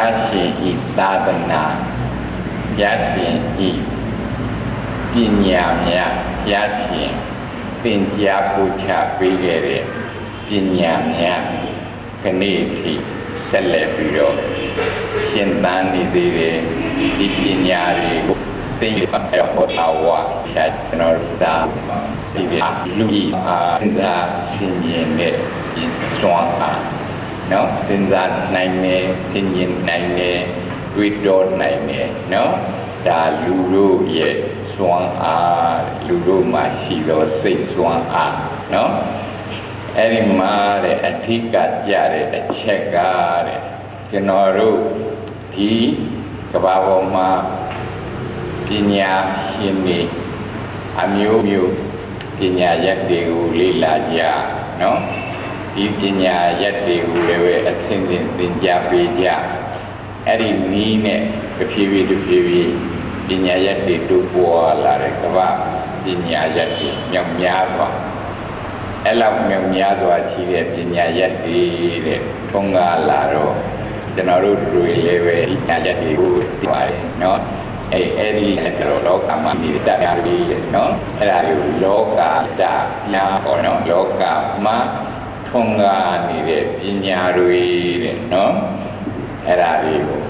ရားရှင်ဤသာသနာဘုရားရှင်ဤပညာမြတ်ဘုရားရှင်သင်ကြားပူချပေးခဲ့တဲ့ပညာမြတ်ခဏိထိဆက်လက်ပြီးတော့ရှင်သန်နေသေးတယ်ဒီပညာတွေကိုသင်ရပတ်တော့ဟောတာဝါဖြတ်ကျွန်တော်တို့ဒါဒီပြလူကြီးအားသာဆင်ရင်တဲ့စွမ်းအား နော်စဉ်းစားနိုင်တယ်ဆင်ရင်နိုင်တယ်တွေးတောနိုင်တယ်နော်ဒါလူတို့ရဲ့စွမ်းအားလူတို့မှာရှိသောစိတ်စွမ်းအားနော်အဲ့ဒီမှာတဲ့အဓိကကြတဲ့အချက်ကတဲ့ကျွန်တော်တို့ဒီကဘာပေါ်မှာပညာရှင်တွေအမျိုးမျိုးပညာရက်တွေကိုလေ့လာကြနော် ဒီပညာရက်တွေကိုလည်းပဲအစဉ်စဉ်သင်ကြားပေးကြအဲ့ဒီနည်းနဲ့တစ်ဖြည်းဖြည်းတစ်ဖြည်းဖြည်းပညာရက်တွေတိုးပွားလာတဲ့ကမ္ဘာပညာရက်တွေမြောက်များသွားအဲ့လောက်မြောက်များသွားရှိတဲ့ပညာရက်တွေတဲ့ထုံးကားလာတော့ကျွန်တော်တို့တွေလည်းပဲပညာရက်တွေကိုသိပါတယ်နော်အဲ့အဲ့ဒီလည်းတော့လောကမှာနေတတ်တာတွေနော်အဲ့ဒါကိုလောကတာညာဟောနော်လောကမှာ ထွန်းကားနေတဲ့ပညာတွေတဲ့နော်အဲ့ဒါလေးကို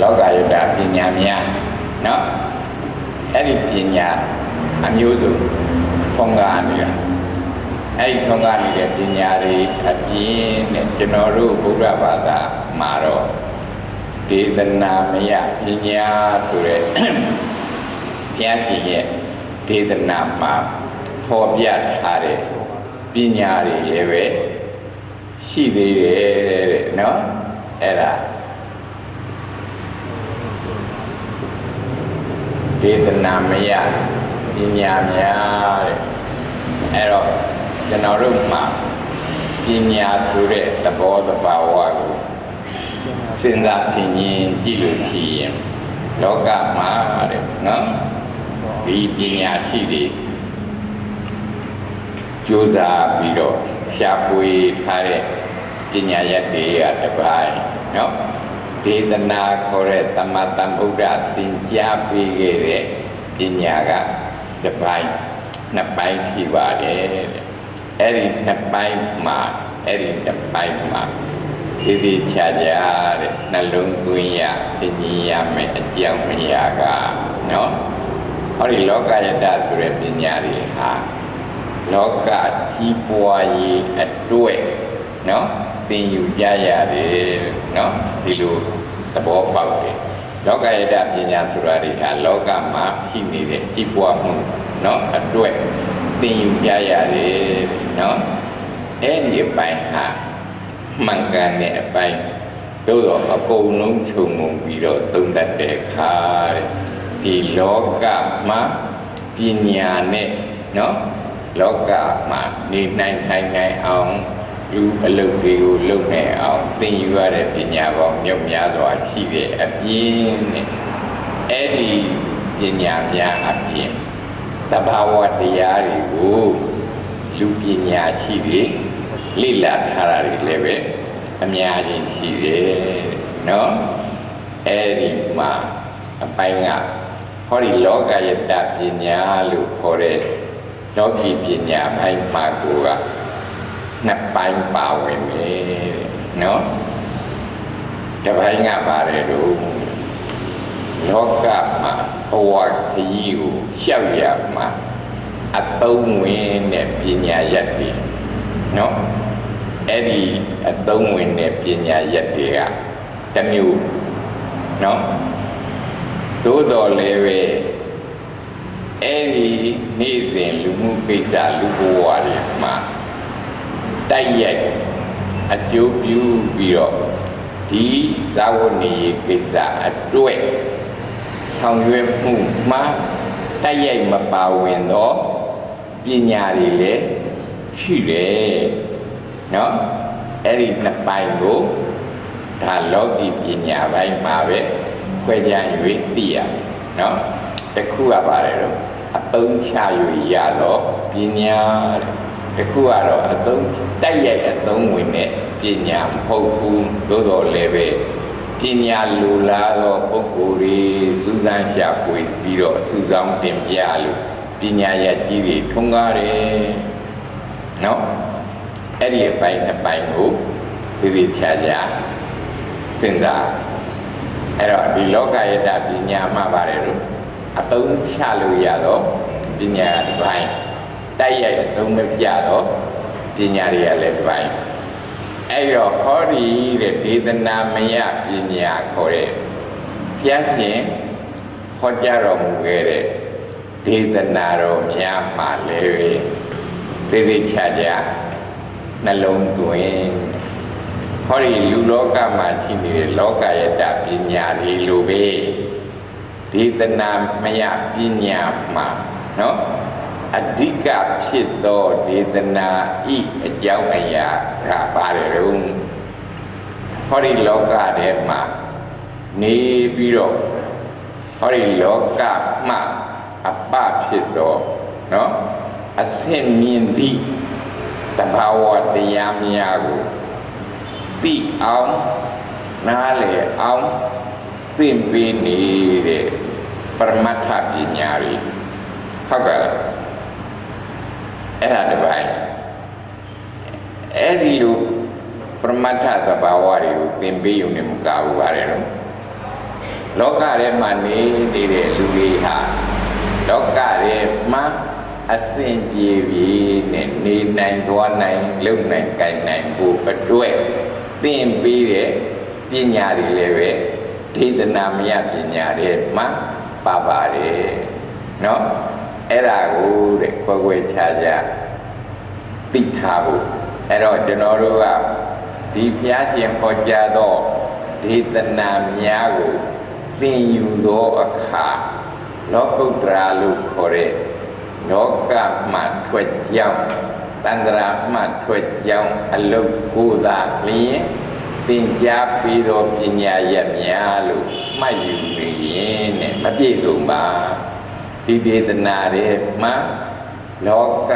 လောကယုတ္တပညာများနော်အဲ့ဒီပညာအမျိုးစုံထွန်းကားနေတာအဲ့ဒီထွန်းကားနေတဲ့ပညာတွေအပြင်နဲ့ကျွန်တော်တို့ဘုရားဘာသာမှာတော့ ဒေသနာမယပညာဆိုတဲ့ဘုရားရှင်ရဲ့ဒေသနာမှာဖော်ပြထားတဲ့ပညာတွေလည်းပဲရှိသေးတယ်တဲ့နော်အဲ့ဒါဒေသနာမယပညာများတဲ့အဲ့တော့ကျွန်တော်တို့မှာပညာဆိုတဲ့သဘောတဘာဝကို စဉ်းစားဆင်ခြင်ကြည့်လို့ရှိရင်လောကမှာတဲ့နော်ဒီပညာရှိတွေကြိုးစားပြီးတော့ရှားပွေထားတဲ့ပညာရက်တွေကတပိုင်းနော်ဒေသနာခေါ်တဲ့သမတံဗုဒ္ဓသင်ကြားပေးခဲ့တဲ့ပညာကတစ်ပိုင်းနှစ်ပိုင်းရှိပါတယ်တဲ့အဲ့ဒီနှစ်ပိုင်းမှာအဲ့ဒီနှစ်ပိုင်းမှာ ဒီဒီချာချာတဲ့နှလုံးသွင်းရစဉ်းကျင်ရမယ်အကြောင်းမရကနော်ဟောဒီလောကယတဆိုတဲ့ပညာတွေဟာလောကကြီးပွားရေးအတွက်နော်သင်ယူကြရတယ်နော်ဒီလိုသဘောပေါက်တယ်လောကယတပညာဆိုတာတွေဟာလောကမှာရှိနေတဲ့ကြီးပွားမှုနော်အတွက်သင်ယူကြရတယ်နော်အဲ့ဒီအပိုင်းဟာ မှန်ကန်တဲ့အပိုင်းသို့တော့အကုန်လုံးခြုံငုံပြီးတော့သုံးတတ်တဲ့အခါဒီလောကမှာပညာနဲ့နော်လောကမှာနေနိုင်နိုင်နိုင်အောင်လူအလုပ်တွေကိုလုပ်နိုင်အောင်သင်ယူရတဲ့ပညာပေါင်းမြောက်များစွာရှိတဲ့အပြင်နဲ့အဲ့ဒီပညာများအပြင်တဘာဝတရားတွေကိုလူပညာရှိတွေ လေ့လာထားတာတွေလည်းပဲအများကြီးရှိတယ်နော်အဲ့ဒီမှာအပိုင်းကဟောဒီလောကယတပညာလို့ခေါ်တဲ့လောကီပညာအပိုင်းမှာကိုကနှစ်ပိုင်းပါဝင်နေနော်တပိုင်းကပါတယ်တို့လောကမှာဘဝခရီးကိုရှောက်ရမှာအသုံးဝင်တဲ့ပညာရက်တွေ နော်အဲ့ဒီအသုံးဝင်တဲ့ပညာရက်တွေကတမျိုးနော်သို့တော်လည်းပဲအဲ့ဒီနေ့စဉ်လူမှုကိစ္စလူဘဝတွေမှာတိုက်ရိုက်အကျိုးပြုပြီးတော့ဒဒီဇာဝနီကိစ္စအတွက်ဆောင်ရွက်မှုမှာတိုက်ရိုက်မပါဝင်တော့ပညာတွေလည်း ရှိတယ်နော်အဲ့ဒီနှစ်ပိုင်းကိုဒါလောကီပညာပိုင်းမှာပဲခွဲခြား၍သိရနော်တခုကပါတယ်တော့အသုံးချ၍ရတော့ပညာတဲ့တခုကတော့အသုံးတိုက်ရိုက်အသုံးဝင်တဲ့ပညာမဟုတ်ဘူးသို့တော်လည်းပဲပညာလူလာသောပုဂ္ဂိုလ်တွေစူးစမ်းရှာဖွေပြီးတော့စူးစောင်းတင်ပြလို့ပညာရကြီးတွေထုံးကားတယ် နော်အဲ့ဒီအပိုင်းအပိုင်းကိုဒီဒီချာချာစဉ်းစားအဲ့တော့ဒီလောကယတပညာမှပါတယ်လို့အသုံးချလို့ရတော့ပညာကဒီပိုင်းတိုက်ရိုက်အသုံးမပြတော့ပညာတွေကလည်းဒီပိုင်းအဲ့တော့ဟောဒီတဲ့ဒေသနာမယပညာခေါ်တဲ့ပြည့်ရှင်ဟောကြားတော်မူခဲ့တဲ့ဒေသနာတော်များမှာလည်း သေသေးချာချာနှလုံးသွင်းဟောဒီလူလောကမှာရှိနေတဲ့လောကယတပညာတွေလိုပဲဒေသနာမယပညာမှာနော်အဓိကဖြစ်သောဒေသနာဤအကြောင်းအရာကပါတယ်တော့ဟောဒီလောကထဲမှာနေပြီးတော့ဟောဒီလောကမှာအပဖြစ်တော့နော် အစင်မြင်သည့်တဘာဝတရားများကိုသိအောင်နားလေအောင်သိပေးနေတဲ့ပရမတ္ထပညာတွေဟုတ်ကဲ့အဲ့ဒါတပိုင်းအဲ့ဒီလိုပရမတ္ထသဘာဝတွေကိုသင်ပေးုံနဲ့မကဘူးပါတယ်တော့လောကထဲမှာနေနေတဲ့လူတွေဟာလောကထဲမှာ အစင်ပြေပြီနဲ့နေနိုင်သွားနိုင်လုံနိုင်ကြိုင်နိုင်ဖို့အတွက်သင်ပေးတဲ့ပညာတွေလည်းပဲဒေသနာမယပညာတွေမှာပါပါတယ်နော်အဲ့ဒါကိုတဲ့ခွဲခွဲခြားခြားသိထားဖို့အဲ့တော့ကျွန်တော်တို့ကဒီဘုရားရှင်ဟောကြားသောဒေသနာများကိုသင်ယူသောအခါလောကုတ္တရာလို့ခေါ်တဲ့ လောကမှထွက်ကြောင်းတန္တရာမှထွက်ကြောင်းအလုတ်ကိုယ်သာလျင်သင်ကြားပြီးသောပညာရက်များလို့မှတ်ယူနေရင်နဲ့မပြည့်စုံပါဒီဒေသနာတွေမှာလောက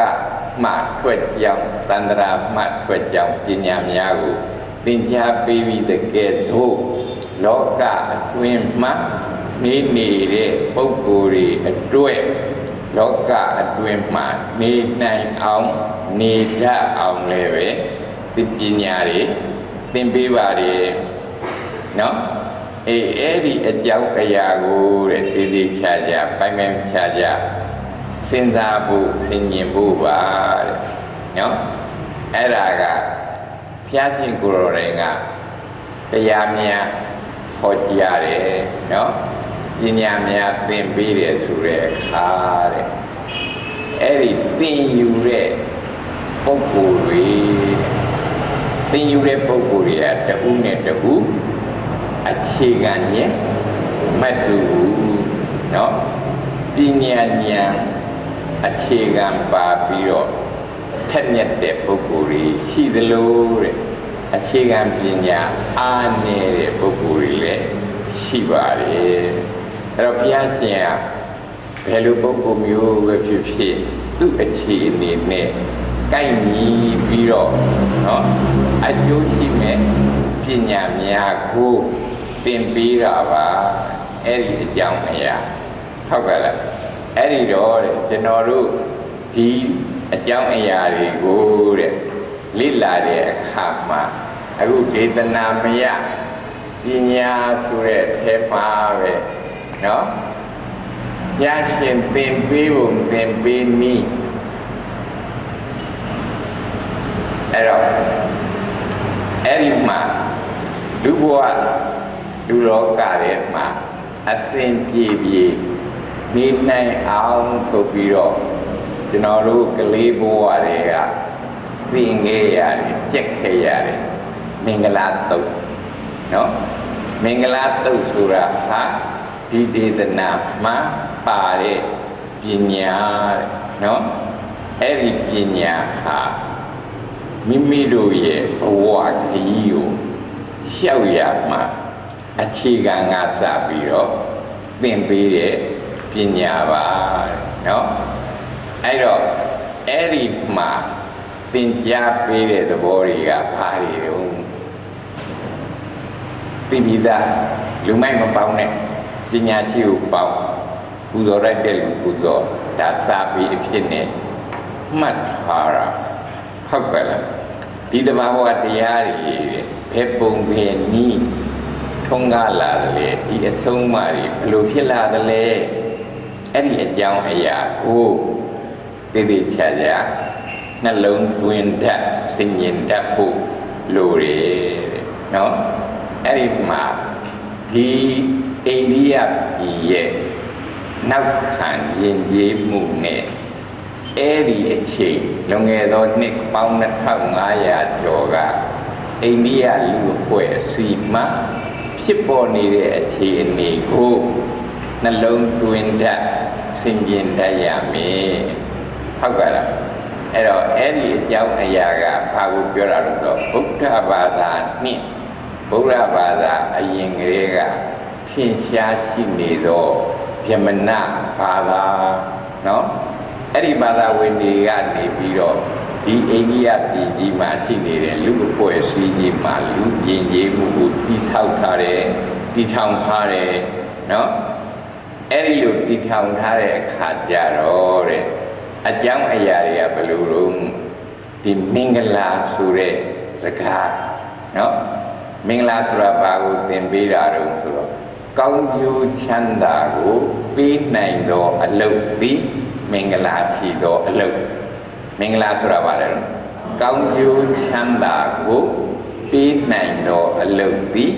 မှထွက်ကြောင်းတန္တရာမှထွက်ကြောင်းပညာများကိုသင်ကြားပေးပြီးတကယ်သို့လောကအတွင်းမှာနေနေတဲ့ပုဂ္ဂိုလ်တွေအတွက် လောကအတွင်းမှာနေနိုင်အောင်နေတတ်အောင်လည်းပဲဒီပညာတွေသင်ပေးပါတယ်နော်အေးအဲ့ဒီအကြောင်းအရာကိုတဲ့သေသေးချာချာပိုင်ပိုင်ချာချာစဉ်းစားဖို့ဆင်ញင်ဖို့ပါတဲ့နော်အဲ့ဒါကဖျားရှင်ကိုယ်တော်တိုင်ကတရားများဟောကြားတယ်နော် ပညာများသင်ပေးတယ်ဆိုတဲ့အခါတဲ့အဲ့ဒီသင်ယူတဲ့ပုဂ္ဂိုလ်တွေသင်ယူတဲ့ပုဂ္ဂိုလ်တွေကတဦးနဲ့တဦးအခြေခံညက်မတူဘူးเนาะပညာဉာဏ်အခြေခံပါပြီးတော့ထက်မြက်တဲ့ပုဂ္ဂိုလ်တွေရှိသလိုတဲ့အခြေခံပညာအားနည်းတဲ့ပုဂ္ဂိုလ်တွေလည်းရှိပါတယ် အဲ့တော့ဘုရားရှင်ကဘယ်လိုပုဂ္ဂိုလ်မျိုးပဲဖြစ်ဖြစ်သူ့အခြေအနေနဲ့ကိုက်ညီပြီးတော့เนาะအကျိုးရှိမဲ့ပညာများကိုသင်ပေးတာပါအဲ့ဒီအကြောင်းအရာဟုတ်ကဲ့လားအဲ့ဒီတော့တဲ့ကျွန်တော်တို့ဒီအကြောင်းအရာတွေကိုတဲ့လိလာတဲ့အခါမှာအခုဒေသနာမယပညာဆိုတဲ့အဲမှာပဲ နော်ရရှင်သင်ပေးဖို့သင်ပေးနည်းအဲ့တော့အဲ့ဒီမှာလူဘဝလူလောကထဲမှာအစဉ်ပြေပြေနေနိုင်အောင်ဆိုပြီးတော့ကျွန်တော်တို့ကလေးဘဝတွေကသင်ခဲ့ရတယ်ကြက်ခဲ့ရတယ်မင်္ဂလာတုတ်နော်မင်္ဂလာတုတ်ဆိုတာဟာ ဒီဒေသနာမှာပါတဲ့ပညာတဲ့နော်အဲ့ဒီပညာဟာမိမိတို့ရဲ့ဘဝခရီးကိုရှောက်ရမှာအခြေခံကစပြီးတော့သင်ပေးတဲ့ပညာပါเนาะအဲ့တော့အဲ့ဒီမှာသင်ကြားပေးတဲ့သဘောတွေကဘာတွေတုံးသိပြီးသားလူမိုက်မပေါင်းနဲ့ပ ညာရှိကိုပေါင်းပူဇော်လိုက်တဲ့လူပူဇော်ဒါစာပြီးအဖြစ်နဲ့မှတ်ထားတာဟုတ်ကဲ့လားဒီတဘာဝတရားတွေဘယ်ပုံဘယ်နည်းထုံးကားလာတယ်ဒီအဆုံးအမတွေဘယ်လိုဖြစ်လာတယ်လဲအဲ့ဒီအကြောင်းအရာကိုသိသိချာချာနှလုံးသွင်းတတ်စိတ်ညင်တတ်ဖို့လိုတယ်နော်အဲ့ဒီမှာဒီ အိန္ဒိယပြည်ရဲ့နောက်ခံရင်ကျေးမှုနဲ့အဲ့ဒီအချိန်လွန်ခဲ့သောနှစ်ပေါင်း2500ကျော်ကအိန္ဒိယလူအဖွဲ့အစည်းမှဖြစ်ပေါ်နေတဲ့အခြေအနေကိုနှလုံးသွင်းတတ်စင်ကျင်တတ်ရမယ်ဟုတ်ကဲ့လားအဲ့တော့အဲ့ဒီအကြောင်းအရာကဘာကိုပြောတာလို့ဆိုဗုဒ္ဓဘာသာနှင့်ဗုဒ္ဓဘာသာအရင်ကလေးက ဖြင့်ရှားရှိနေသောဗြဟ္မဏဘာသာเนาะအဲ့ဒီဘာသာဝင်တွေကနေပြီးတော့ဒီအိန္ဒိယပြည်ကြီးမှာရှိနေတဲ့လူအဖွဲ့အစည်းကြီးမှာလူယဉ်ကျေးမှုကိုတည်ဆောက်ထားတယ်တည်ထောင်ထားတယ်เนาะအဲ့ဒီလိုတည်ထောင်ထားတဲ့အခါကျတော့တဲ့အကြောင်းအရာတွေကဘယ်လိုလို့ဒီမင်္ဂလာဆိုတဲ့စကားเนาะမင်္ဂလာဆိုတာဘာကိုသင်ပေးတာတုံးဆိုတော့ ကောင်းကျိုးချမ်းသာကိုပေးနိုင်သောအလုပ်သည်မင်္ဂလာရှိသောအလုပ်မင်္ဂလာဆိုတာဘာလဲကောင်းကျိုးချမ်းသာကိုပေးနိုင်သောအလုပ်သည်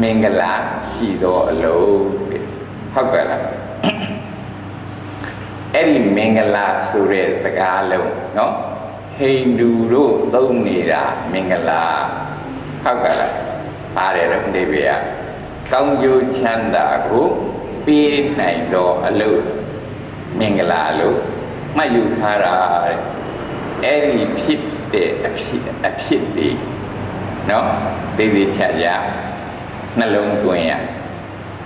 မင်္ဂလာရှိသောအလုပ်ဟုတ်ကဲ့လားအဲ့ဒီမင်္ဂလာဆိုတဲ့စကားလုံးเนาะဟိန္ဒူတို့သုံးနေတာမင်္ဂလာဟုတ်ကဲ့လားပါတယ်တော့ဒီဘေက ကောင်းကျိုးချမ်းသာကိုပေးနိုင်တော်အလို့မင်္ဂလာလို့မှတ်ယူထားတာတဲ့အဲ့ဒီဖြစ်တဲ့အဖြစ်အဖြစ်တွေနော်သိသိချာချာနှလုံးသွင်းရ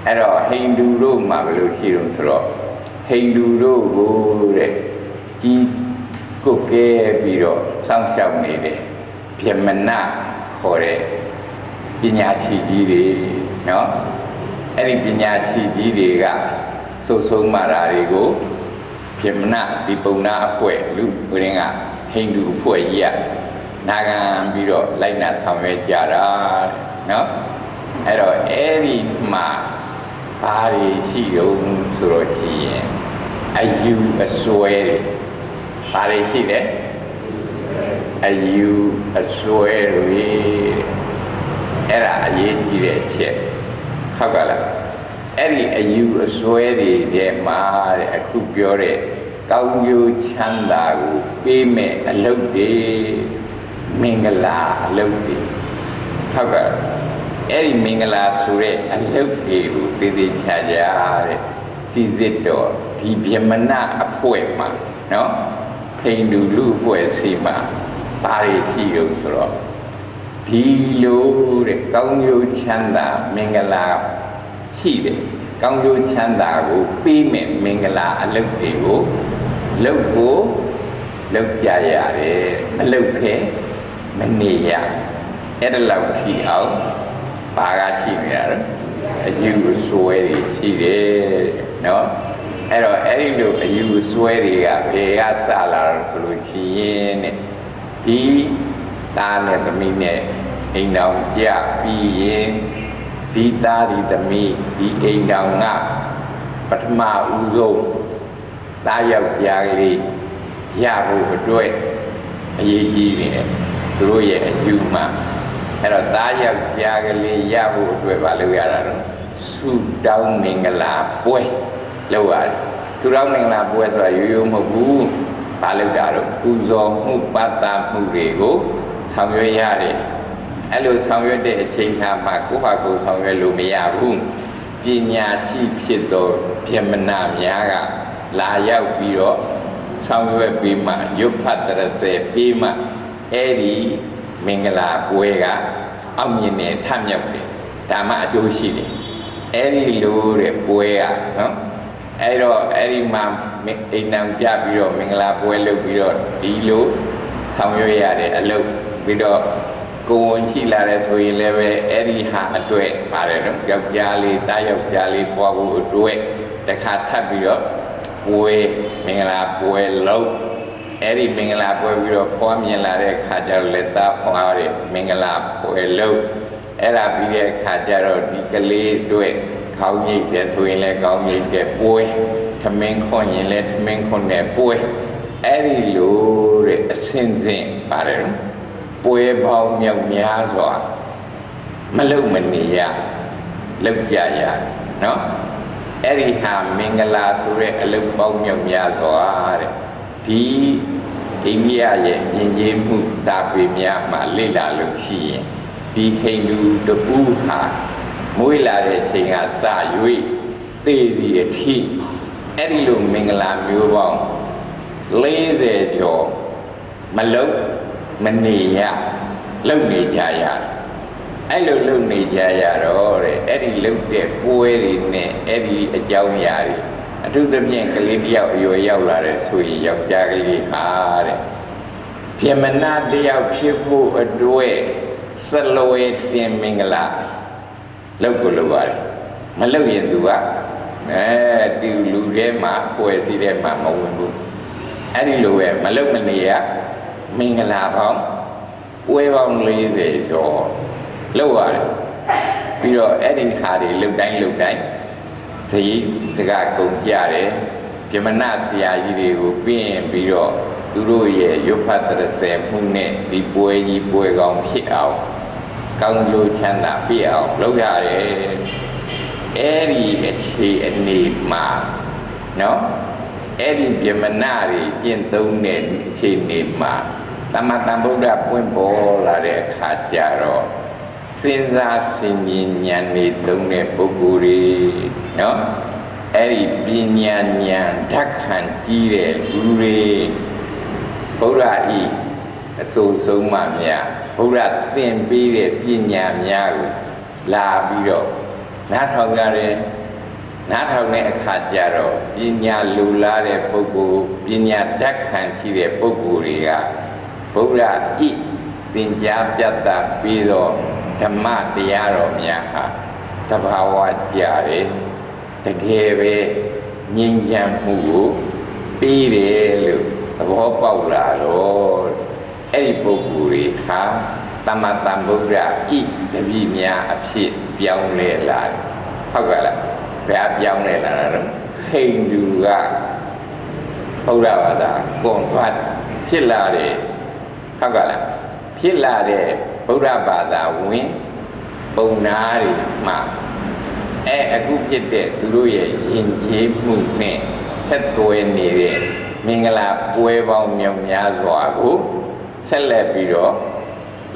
အဲ့တော့ဟိန္ဒူတို့မှာဘယ်လိုရှိတော့ဆိုတော့ဟိန္ဒူတို့ကိုတဲ့ကြီးကုတ်ကဲပြီးတော့စောင့်ရှောက်နေတဲ့ဗြဟ္မဏခေါ်တဲ့ ညာရှိကြီးတွေနော်အဲ့ဒီပညာရှိကြီးတွေကစုဆုံးမာတာတွေကိုပြမနာဒီပုံနာအဖွဲ့လူဝင်းကဟိန္ဒူအဖွဲ့ကြီးကနာခံပြီးတော့လိုက်နာဆောင်ရွက်ကြတာနော်အဲ့တော့အဲ့ဒီမှာဘာတွေရှိရုံဆိုတော့ရှိရင်အယူအစွဲတွေဘာတွေရှိလဲအယူအစွဲတွေ အဲ့ဒါအရေးကြီးတဲ့အချက်ဟုတ်ကလားအဲ့ဒီအယူအစွဲတွေထဲမှာတဲ့အခုပြောတဲ့ကောင်းကျိုးချမ်းသာကိုပေးမဲ့အလုပ်တွေမင်္ဂလာအလုပ်တွေဟုတ်ကဲ့အဲ့ဒီမင်္ဂလာဆိုတဲ့အလုပ်တွေကိုတည်တည်ချာချာတဲ့စီစစ်တော့ဒီဗြဟ္မဏအဖွဲ့မှာနော်ဖိန္ဒူလူအဖွဲ့စီမှာဘာတွေရှိလို့ဆိုတော့ ဒီလိုတဲ့ကောင်းကျိုးချမ်းသာမင်္ဂလာရှိတယ်ကောင်းကျိုးချမ်းသာကိုပေးမယ်မင်္ဂလာအလုပ်တွေကိုလုပ်ကိုလုပ်ကြရတယ်မလုပ်ခဲမနေရအဲ့ဒါလောက်ကြည့်အောင်ဘာကရှိနေတာလဲအယူအဆွဲတွေရှိတယ်နော်အဲ့တော့အဲ့ဒီလိုအယူအဆွဲတွေကဘယ်ကစလာတော့ဆိုလို့ရှိရင်တဲ့ဒီ သားနဲ့သမီးနဲ့အိမ်တော်ကြပြီးရင်ဒီသားဒီသမီးဒီအိမ်တော်ကပထမဦးဆုံးသားယောက်ျားကလေးရဖို့အတွက်အရေးကြီးနေတယ်သူတို့ရဲ့အယူမှအဲ့တော့သားယောက်ျားကလေးရဖို့အတွက်မလုပ်ရတာတော့ဆုတောင်းမင်္ဂလာပွဲလုပ်ရတယ်ဆုတောင်းမင်္ဂလာပွဲဆိုတာရိုးရိုးမဟုတ်ဘူးဘာလုပ်တာတော့ပူဇော်မှုပတ်တာမှုတွေကို ဆောင်ရွက်ရတဲ့အဲ့လိုဆောင်ရွက်တဲ့အချိန်ခါမှာကိုယ့်ဟာကိုယ်ဆောင်ရွက်လို့မရဘူးပညာရှိဖြစ်သောပြမနာများကလာရောက်ပြီးတော့ဆောင်ရွက်ပြီးမှရုပ်ဖတ်တရစေပြီးမှအဲ့ဒီမင်္ဂလာပွဲကအောင်မြင်နေထမြောက်တယ်ဒါမှအကျိုးရှိတယ်အဲ့ဒီလိုတဲ့ပွဲကနော်အဲ့တော့အဲ့ဒီမှာအိမ်နံကြပြီးတော့မင်္ဂလာပွဲလုပ်ပြီးတော့ဒီလိုဆောင်ရွက်ရတဲ့အလုပ် ပြီးတော့ကိုယ်ဝင်ရှိလာတယ်ဆိုရင်လည်းပဲအဲ့ဒီဟာအတွက်ပါတယ်နော်ယောက်ျားလေးတားယောက်ျားလေးပွားဖို့အတွက်တခါထပ်ပြီးတော့ပွဲမင်္ဂလာပွဲလုပ်အဲ့ဒီမင်္ဂလာပွဲပြီးတော့ပွားမြင်လာတဲ့ခါကျတော့လက်သားပွားတဲ့မင်္ဂလာပွဲလုပ်အဲ့ဒါပြီးတဲ့ခါကျတော့ဒီကလေးအတွက်ခေါင်းရိပ်တယ်ဆိုရင်လည်းခေါင်းရိပ်တဲ့ပွဲသမင်းခွန်ရင်လည်းသမင်းခွန်တဲ့ပွဲအဲ့ဒီလိုတဲ့အစင်းစင်းပါတယ်နော် ပွဲပေါင်းမြောက်များစွာမလုံမနေရလောက်ကြရနော်အဲ့ဒီဟာမင်္ဂလာဆိုတဲ့အလုပ်ပေါင်းမြောက်များစွာတဲ့ဒီအိန္ဒိယရဲ့ယဉ်ကျေးမှုစာပေများမှာလေ့လာလို့ရှိရင်ဒီဟိန္ဒူတူဟာမွေးလာတဲ့ချိန်ကစ၍သေဒီအထိအဲ့ဒီလိုမင်္ဂလာမျိုးပေါင်း40ကျော်မလုံ မနေရလုံနေကြရတယ်အဲ့လိုလုံနေကြရတော့တဲ့အဲ့ဒီလုံတဲ့ပွဲတွေနဲ့အဲ့ဒီအကြောင်းအရာတွေအထူးသဖြင့်ကလေးတယောက်အရွယ်ရောက်လာတဲ့ဆိုရင်ယောက်ျားကလေးဟာတဲ့ပြမနာတယောက်ဖြစ်ဖို့အတွက်စလွယ်တင်မင်္ဂလာလောက်ကိုလောက်ရတယ်မလောက်ရင်သူကအဲဒီလူထဲမှာပွဲစည်းထဲမှာမဝင်ဘူးအဲ့ဒီလိုပဲမလောက်မနေရ မင်္ဂလာပေါင်းပွဲပေါင်း40ကျော်လောက်ရတယ်ပြီးတော့အဲ့ဒီဟာတွေလုတ်တိုင်းလုတ်တိုင်းဇယိစကားကုန်ကြတယ်ပြမနာဆရာကြီးတွေကိုပြင်ပြီးတော့သူတို့ရဲ့ရွတ်ဖတ်တရစေမှုနဲ့ဒီပွဲကြီးပွဲကောင်းဖြစ်အောင်ကောင်းကျိုးချမ်းသာပြည့်အောင်လုပ်ရတယ်အဲ့ဒီအခြေအနေမှာနော်အဲ့ဒီပြမနာတွေကျင့်သုံးတဲ့အခြေအနေမှာ သမတန်ဗုဒ္ဓပွင့်ပေါ်လာတဲ့အခါကျတော့စဉ်းစားဆင်ခြင်ဉာဏ်တွေသုံးတဲ့ပုဂ္ဂိုလ်တွေနော်အဲ့ဒီပညာဉာဏ်ဓာတ်ခံကြီးတဲ့လူတွေဗုဒ္ဓဤအစိုးဆုံးမှများဗုဒ္ဓသင်ပေးတဲ့ပညာများကိုလာပြီးတော့နားထောင်ကြတယ်နားထောင်တဲ့အခါကျတော့ပညာလူလာတဲ့ပုဂ္ဂိုလ်ပညာဓာတ်ခံရှိတဲ့ပုဂ္ဂိုလ်တွေက ဗုဒ္ဓဤသင်ကြားပြတ်တာပြီးတော့ဓမ္မတရားတော်များဟာတဘာဝကြတယ်တကယ်ပဲငြိမ်းချမ်းမှုကိုပြီးတယ်လို့သဘောပေါက်လာတော့အဲ့ဒီပုဂ္ဂိုလ်တွေဟာတမတံဗုဒ္ဓဤတပည့်များအဖြစ်ပြောင်းလဲလာတယ်ဟုတ်ကဲ့လားဘယ်အပြောင်းလဲလာတာလဲဟိန္ဒူကဘုရားဘာသာကွန်ဖတ်ဖြစ်လာတယ် ဟုတ်ကဲ့လားဖြစ်လာတဲ့ဗုဒ္ဓဘာသာဝင်ပုံနာတွေမှာအဲအခုဖြစ်တဲ့သူတို့ရဲ့ယဉ်ကျေးမှုနဲ့ဆက်သွယ်နေတဲ့မင်္ဂလာပွဲပေါင်းမြောက်များစွာကိုဆက်လက်ပြီးတော့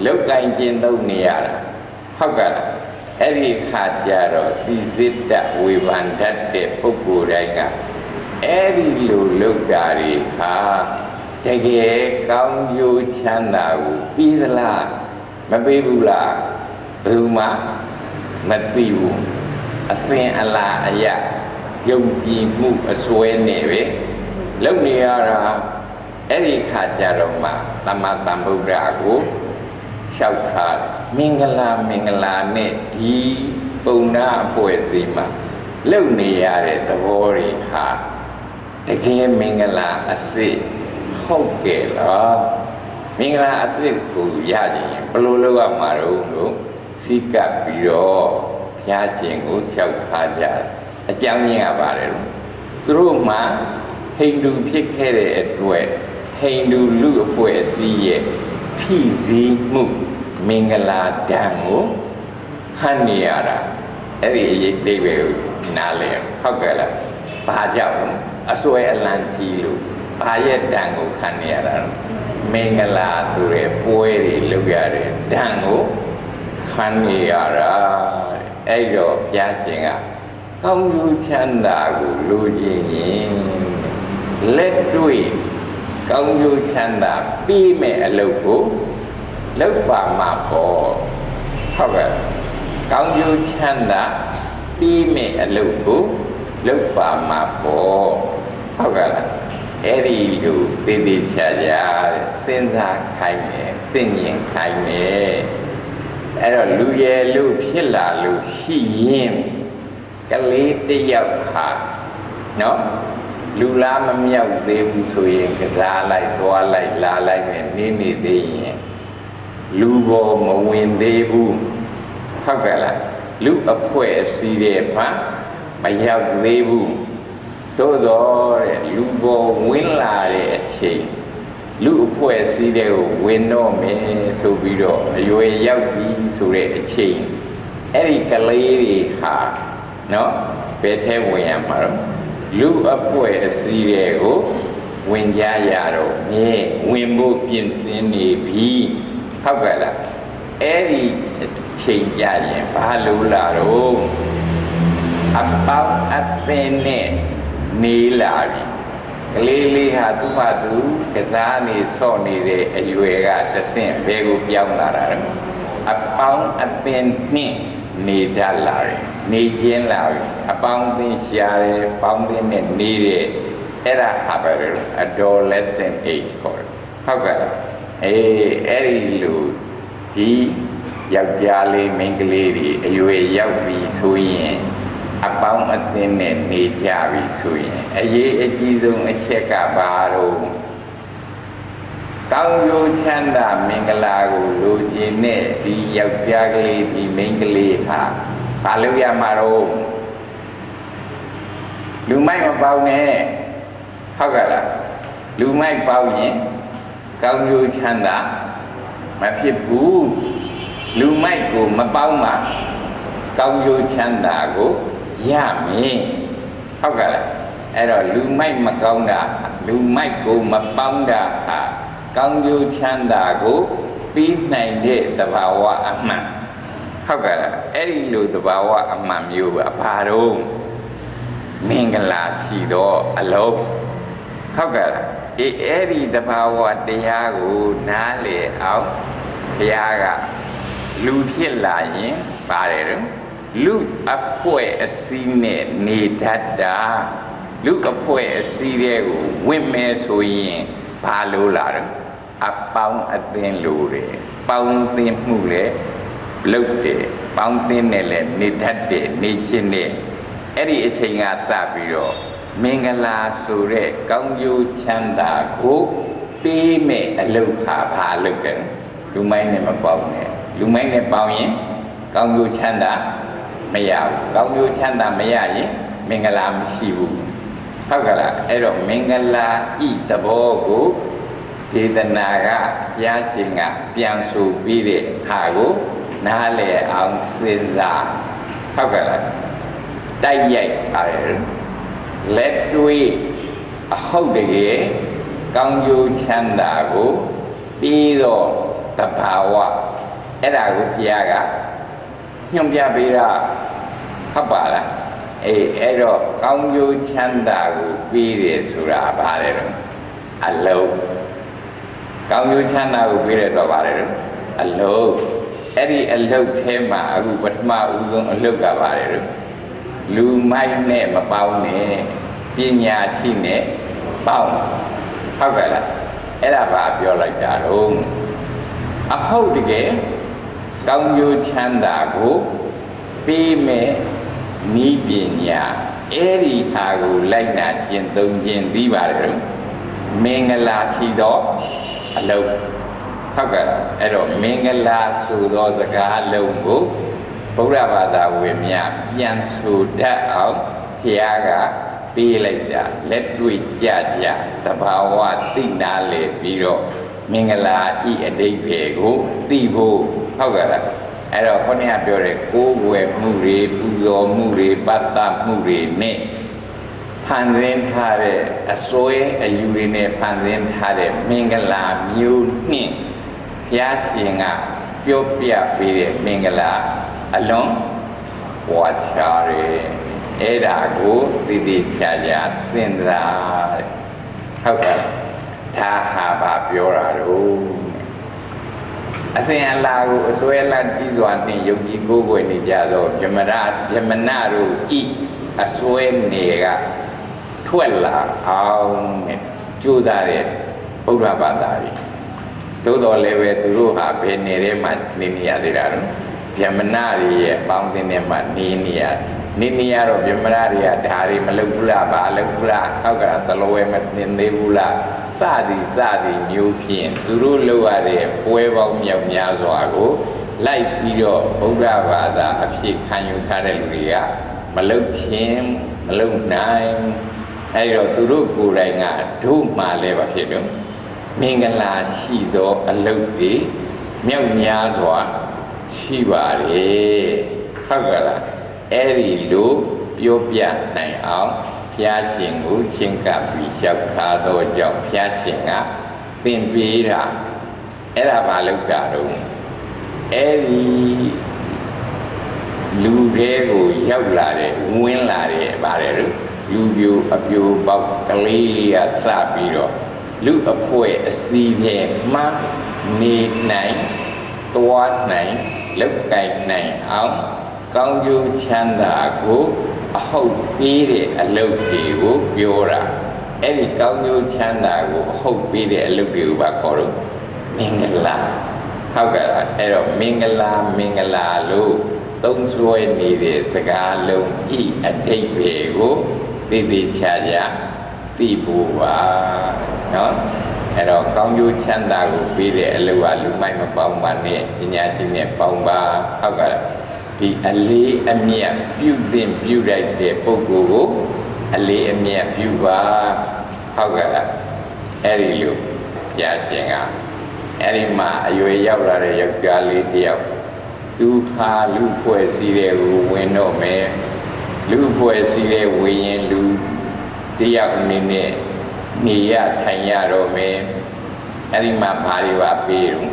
လောက်ကင်ကျင့်သုံးနေရတာဟုတ်ကဲ့လားအဲ့ဒီခါကျတော့စီစစ်တဝေဖန်တတ်တဲ့ပုဂ္ဂိုလ်တိုင်းကအဲ့ဒီလိုလောက်တာတွေဟာ တကယ်ကောင်းကျိုးချမ်းသာကိုပြီးသလားမပေးဘူးလားဘယ်သူမှမသိဘူးအစင်အလားအယယုံကြည်မှုအစွဲနဲ့ပဲလုံနေရတာအဲ့ဒီခါကျတော့မှသမတံဗုဒ္ဓကိုလျှောက်ထားမင်္ဂလာမင်္ဂလာနဲ့ဒီပုံနာအဖွဲ့အစည်းမှာလုံနေရတဲ့သဘောတွေဟာတကယ်မင်္ဂလာအစစ် ဟုတ်ကဲ့လားမင်္ဂလာအစစ်ကိုရကြရင်ဘယ်လိုလုပ်ရမှာတော့လို့စိကပ်ပြီးတော့ဘုရားရှင်ကိုလျှောက်ထားကြတယ်အကြောင်းရင်းကပါတယ်လို့သူတို့မှဟိန္ဒူဖြစ်ခဲ့တဲ့အတွက်ဟိန္ဒူလူအဖွဲ့အစည်းရဲ့ဖိစီးမှုမင်္ဂလာတန်ကိုခံနေရတာအဲ့ဒီအရေးအိဗယ်ကိုနားလဲဟုတ်ကဲ့လားဘာကြောင့်အစွဲအလံကြီးလို့ ဘာရဲ့တန်ကိုခံနေရတာမင်္ဂလာဆိုတဲ့ပွဲတွေလုပ်ရတဲ့တန်ကိုခခံနေရတာအဲ့တော့ဘုရားရှင်ကကောင်းကျိုးချမ်းသာကိုလိုချင်ရင်လက်တွေ့ကောင်းကျိုးချမ်းသာပြီးမဲ့အလုပ်ကိုလုပ်ပါမှာပေါ့ဟုတ်ကဲ့ကောင်းကျိုးချမ်းသာပြီးမဲ့အလုပ်ကိုလုပ်ပါမှာပေါ့ဟုတ်ကဲ့လား အဲ့ဒီလိုသေသေးချာချာစဉ်းစားခိုင်းတယ်သိဉင်ခိုင်းတယ်အဲ့တော့လူရဲ့လို့ဖြစ်လာလို့ရှိရင်ကလေးတယောက်ခါနော်လူလားမမြောက်သေးဘူးဆိုရင်ကစားလိုက်သွားလိုက်လာလိုက်နဲ့နေနေသေးရင်လူဘောမဝင်သေးဘူးဟုတ်ကဲ့လားလူအဖွဲ့အစည်းတွေမှာမရောက်သေးဘူး သို့တော့တဲ့လူဘောဝင်လာတဲ့အချိန်လူအဖွဲ့အစည်းတွေကိုဝင်တော့မယ်ဆိုပြီးတော့အရွယ်ရောက်ပြီဆိုတဲ့အချိန်အဲ့ဒီကလေးတွေဟာနော်ဘယ်ထဲဝင်ရမှာတော့လူအဖွဲ့အစည်းတွေကိုဝင်ကြရတော့မြဲဝင်ဖို့ပြင်ဆင်နေပြီဟုတ်ကဲ့လားအဲ့ဒီချိန်ကြရင်ဘာလို့လာတော့အပေါင်းအပင်နဲ့ နေလာပြီကလေးလေးဟာသူ့ဟာသူကစားနေဆော့နေတဲ့အရွယ်ကတဆင့်ဘဲကိုပြောင်းလာတာတော့အပေါင်းအပင်နဲ့နေတတ်လာတယ်နေခြင်းလာပြီအပေါင်းအသင်းရှားတယ်ပေါင်းသင်းနဲ့နေတဲ့အဲ့ဒါဟာပဲ adolescent age ခေါ်တယ်ဟုတ်ကဲ့လားအေးအဲ့ဒီလိုဒီယောက်ျားလေးမိန်းကလေးတွေအရွယ်ရောက်ပြီဆိုရင် အပေါင်းအသင်းနဲ့နေကြပြီဆိုရင်အရေးအကြီးဆုံးအချက်ကဘာတော့ကောင်းကျိုးချမ်းသာမင်္ဂလာကိုလိုချင်တဲ့ဒီယောက်ျားကလေးဒီမိန်းကလေးဟာဘာလို့ရမှာတော့လူမိုက်မပေါင်းနဲ့ဟုတ်ကဲ့လားလူမိုက်ပေါင်းရင်ကောင်းကျိုးချမ်းသာမဖြစ်ဘူးလူမိုက်ကိုမပေါင်းမှကောင်းကျိုးချမ်းသာကို ရမယ်ဟုတ်ကဲ့လားအဲ့တော့လူမိုက်မကောင်းတာလူမိုက်ကိုမပေါင်းတာဟာကောင်းကျိုးချမ်းသာကိုပြီးနိုင်တဲ့တဘာဝအမှန်ဟုတ်ကဲ့လားအဲ့ဒီလိုတဘာဝအမှန်မျိုးအဘာတော့မင်္ဂလာရှိတော့အလုံးဟုတ်ကဲ့လားအေးအဲ့ဒီတဘာဝတရားကိုနားလေအောင်ဘုရားကလူဖြစ်လာရင်ပါတယ်တော့ လူအဖွဲ့အစည်းနဲ့နေတတ်တာလူအဖွဲ့အစည်းတွေကိုဝင်မယ်ဆိုရင်ဘာလို့လာတော့အပေါင်းအသင်းလိုတယ်ပေါင်းသင်းမှုလေလုပ်တယ်ပေါင်းသင်းနဲ့လည်းနေတတ်တယ်နေခြင်းနဲ့အဲ့ဒီအချိန်ကစပြီးတော့မင်္ဂလာဆိုတဲ့ကောင်းကျိုးချမ်းသာကိုပေးမဲ့အလုပ်ဟာဘာလုပ်တယ်လူမိုင်းနဲ့မပေါင်းနဲ့လူမိုင်းနဲ့ပေါင်းရင်ကောင်းကျိုးချမ်းသာ မရဘူးကောင်းကျိုးချမ်းသာမရရင်မင်္ဂလာမရှိဘူးဟုတ်ကလားအဲ့တော့မင်္ဂလာဤသဘောကိုဒေသနာကဘုရားရှင်ကပြန်ဆိုပြီးတဲ့ဟာကိုနားလည်အောင်စဉ်းစားဟုတ်ကလားတိုက်ရိုက်ပါတယ်လက်တွေးအဟုတ်တကယ်ကောင်းကျိုးချမ်းသာကိုပြီးတော့တဘာဝအဲ့ဒါကိုဘုရားက ညွှန်ပြပေးတာဟုတ်ပါလားအေးအဲ့တော့ကောင်းကျိုးချမ်းသာကိုပြီးတယ်ဆိုတာဘာလဲတော့အလုံးကောင်းကျိုးချမ်းသာကိုပြီးတယ်တော့ဘာလဲတော့အလုံးအဲ့ဒီအလုံးထဲမှာအခုပထမဦးဆုံးအလုံးကဘာလဲတော့လူမိုက်နဲ့မပေါင်းနဲ့ပညာရှိနဲ့ပေါင်းဟုတ်ကဲ့လားအဲ့ဒါဘာပြောလိုက်တာတော့အဟုတ်တကယ် ကောင်းကျိုးချမ်းသာကိုပေးမဲ့ဤပညာအဲ့ဒီဟာကိုလိုက်နာကျင့်သုံးခြင်းသိပါတယ်မင်္ဂလာရှိသောအလုံးဟုတ်ကဲ့အဲ့တော့မင်္ဂလာဆိုသောစကားလုံးကိုဗုဒ္ဓဘာသာဝင်များပြန်ဆိုတတ်အောင်ဘုရားကပေးလိုက်တာလက်တွေ့ကြကြတဘာဝသိနာလေပြီးတော့ မင်္ဂလာဤအတိတ်ပဲကိုသိဖို့ဟုတ်ကဲ့လားအဲ့တော့ခေါင်းကပြောတဲ့ကိုးွယ်မှုတွေပူဇော်မှုတွေပတ်သက်မှုတွေနဲ့ဖန်ဆင်းထားတဲ့အစွဲအယူတွေနဲ့ဖန်ဆင်းထားတဲ့မင်္ဂလာမျိုးနှင့်ဘုရားရှင်ကပြောပြပေးတဲ့မင်္ဂလာအလွန်ဝါချားတယ်အဲ့ဒါကိုတည်တည်ချာချာစဉ်းစားဟုတ်ကဲ့ ဒါဟာပါပြောတာတော့အစဉ်အလာကိုအစွဲလတ်ကြည့်စွာနှင့်ယုံကြည်ကိုးကွယ်နေကြသောဗြဟ္မရဗြဟ္မဏတို့ဤအစွဲနေကထွက်လာအောင်နဲ့ကြိုးစားတဲ့ဘုရားဘာသာကြီးသို့တော်လည်းပဲသူတို့ဟာဘယ်နေထဲမှာနေနေရသေးတာလဲဗြဟ္မဏတွေရဲ့အပေါင်းအသင်းထဲမှာနေနေရ နေနေရတော့ဗြဟ္မဏတွေကဒါတွေမလုပ်ဘူးလားဘာလုပ်ဘူးလားဟောက်ကသလိုဝဲမတင်သေးဘူးလားစသည်စသည်မျိုးဖြင့်သူတို့လုပ်ရတဲ့ပွဲပေါင်းမြောက်များစွာကိုလိုက်ပြီးတော့ဗုဒ္ဓဘာသာအဖြစ်ခံယူထားတဲ့လူတွေကမလုပ်ခြင်းမလုပ်နိုင်အဲဒီတော့သူတို့ကိုယ်တိုင်ကတို့မှလည်းပါဖြစ်တော့မင်္ဂလာရှိသောအလုပ်တွေမြောက်များစွာရှိပါတယ်ဟုတ်ကဲ့လား အဲ့ဒီလိုပြောပြနိုင်အောင်ဘုရားရှင်ကိုချင်းကပ်ပြီးလျှောက်ထားသောကြောင့်ဘုရားရှင်ကသင်ပေးတာအဲ့ဒါဘာလုပ်တာတော့အဲ့ဒီလူတွေကိုရောက်လာတဲ့ဝင်လာတဲ့ပါတယ်လို့လူပြိုအပြိုပေါက်ကလေးလေးကစပြီးတော့လူအဖွဲ့အစည်းရဲ့မှနေနိုင်သွားနိုင်လောက်ကင်နိုင်အောင် ကောင်းကျိုးချမ်းသာကိုအဟုတ်ပေးတဲ့အလုပ်တွေကိုပြောတာအဲ့ဒီကောင်းကျိုးချမ်းသာကိုအဟုတ်ပေးတဲ့အလုပ်တွေကိုပါခေါ်လို့မင်္ဂလာဟုတ်ကဲ့လားအဲ့တော့မင်္ဂလာမင်္ဂလာလို့သုံးဆွဲနေတဲ့စကားလုံးဤအတိတ်ပဲကိုသိသိချာချာသိဖို့ပါနော်အဲ့တော့ကောင်းကျိုးချမ်းသာကိုပေးတဲ့အလုပ်ကလူမိုက်မပေါင်းပါနဲ့ပညာရှိနဲ့ပေါင်းပါဟုတ်ကဲ့ ဒီအလေးအမြတ်ပြုသင်ပြုလိုက်တဲ့ပုဂ္ဂိုလ်ကိုအလေးအမြတ်ပြုပါဟုတ်ကဲ့အဲ့ဒီလိုဘုရားရှင်ကအဲ့ဒီမှာအရွယ်ရောက်လာတဲ့ယောက်ျားလေးတယောက်သူဟာလူဖွဲ့စည်းတဲ့ကိုဝင်တော့မယ်လူဖွဲ့စည်းတဲ့ဝင်ရင်လူတယောက်အနေနဲ့နေရထိုင်ရတော့မယ်အဲ့ဒီမှာဘာတွေပါပေးတော့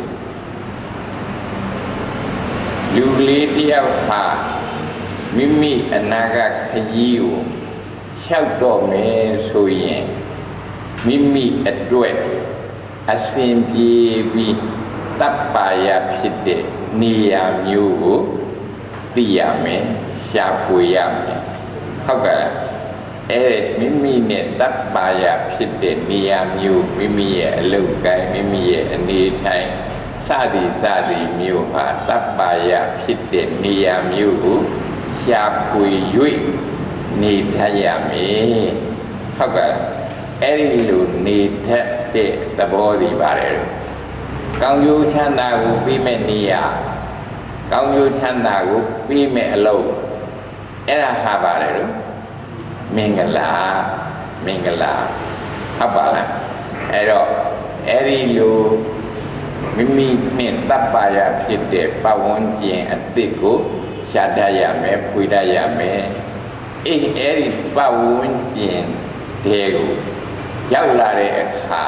လူကလေးတယောက်ဟာမိမိအနာဂတ်ခကြီးကိုလျှောက်တော့မယ်ဆိုရင်မိမိအတွက်အစဉ်ပြေပြီးတပ်ပါရဖြစ်တဲ့နေရာမျိုးကိုသိရမယ်ရှာဖွေရမယ်ဟုတ်ကဲ့အဲ့မိမိနဲ့တပ်ပါရဖြစ်တဲ့နေရာမျိုးမိမိရဲ့အလုပ်ကိုင်းမိမိရဲ့အနေထိုင် စသည်စသည်မျိုးဟာတပ်ပါရဖြစ်တဲ့နေရာမျိုးကိုရှာဖွေ၍နေတတ်ရမယ်ဟုတ်ကဲ့အဲ့ဒီလိုနေတတ်တဲ့သဘောဒီပါတယ်ကောင်းကျိုးချမ်းသာကိုပြီးမဲ့နေရာကောင်းကျိုးချမ်းသာကိုပြီးမဲ့အလုပ်အဲ့ဒါဟာပါတယ်လို့မင်္ဂလာမင်္ဂလာဟုတ်ပါလားအဲ့တော့အဲ့ဒီလို မိမိနဲ့တပ်ပါရဖြစ်တဲ့ပဝန်းကျင်အစ်စ်ကိုရှာတတ်ရမယ်ဖွေတတ်ရမယ်အေးအဲ့ဒီပဝန်းကျင်တဲကိုရောက်လာတဲ့အခါ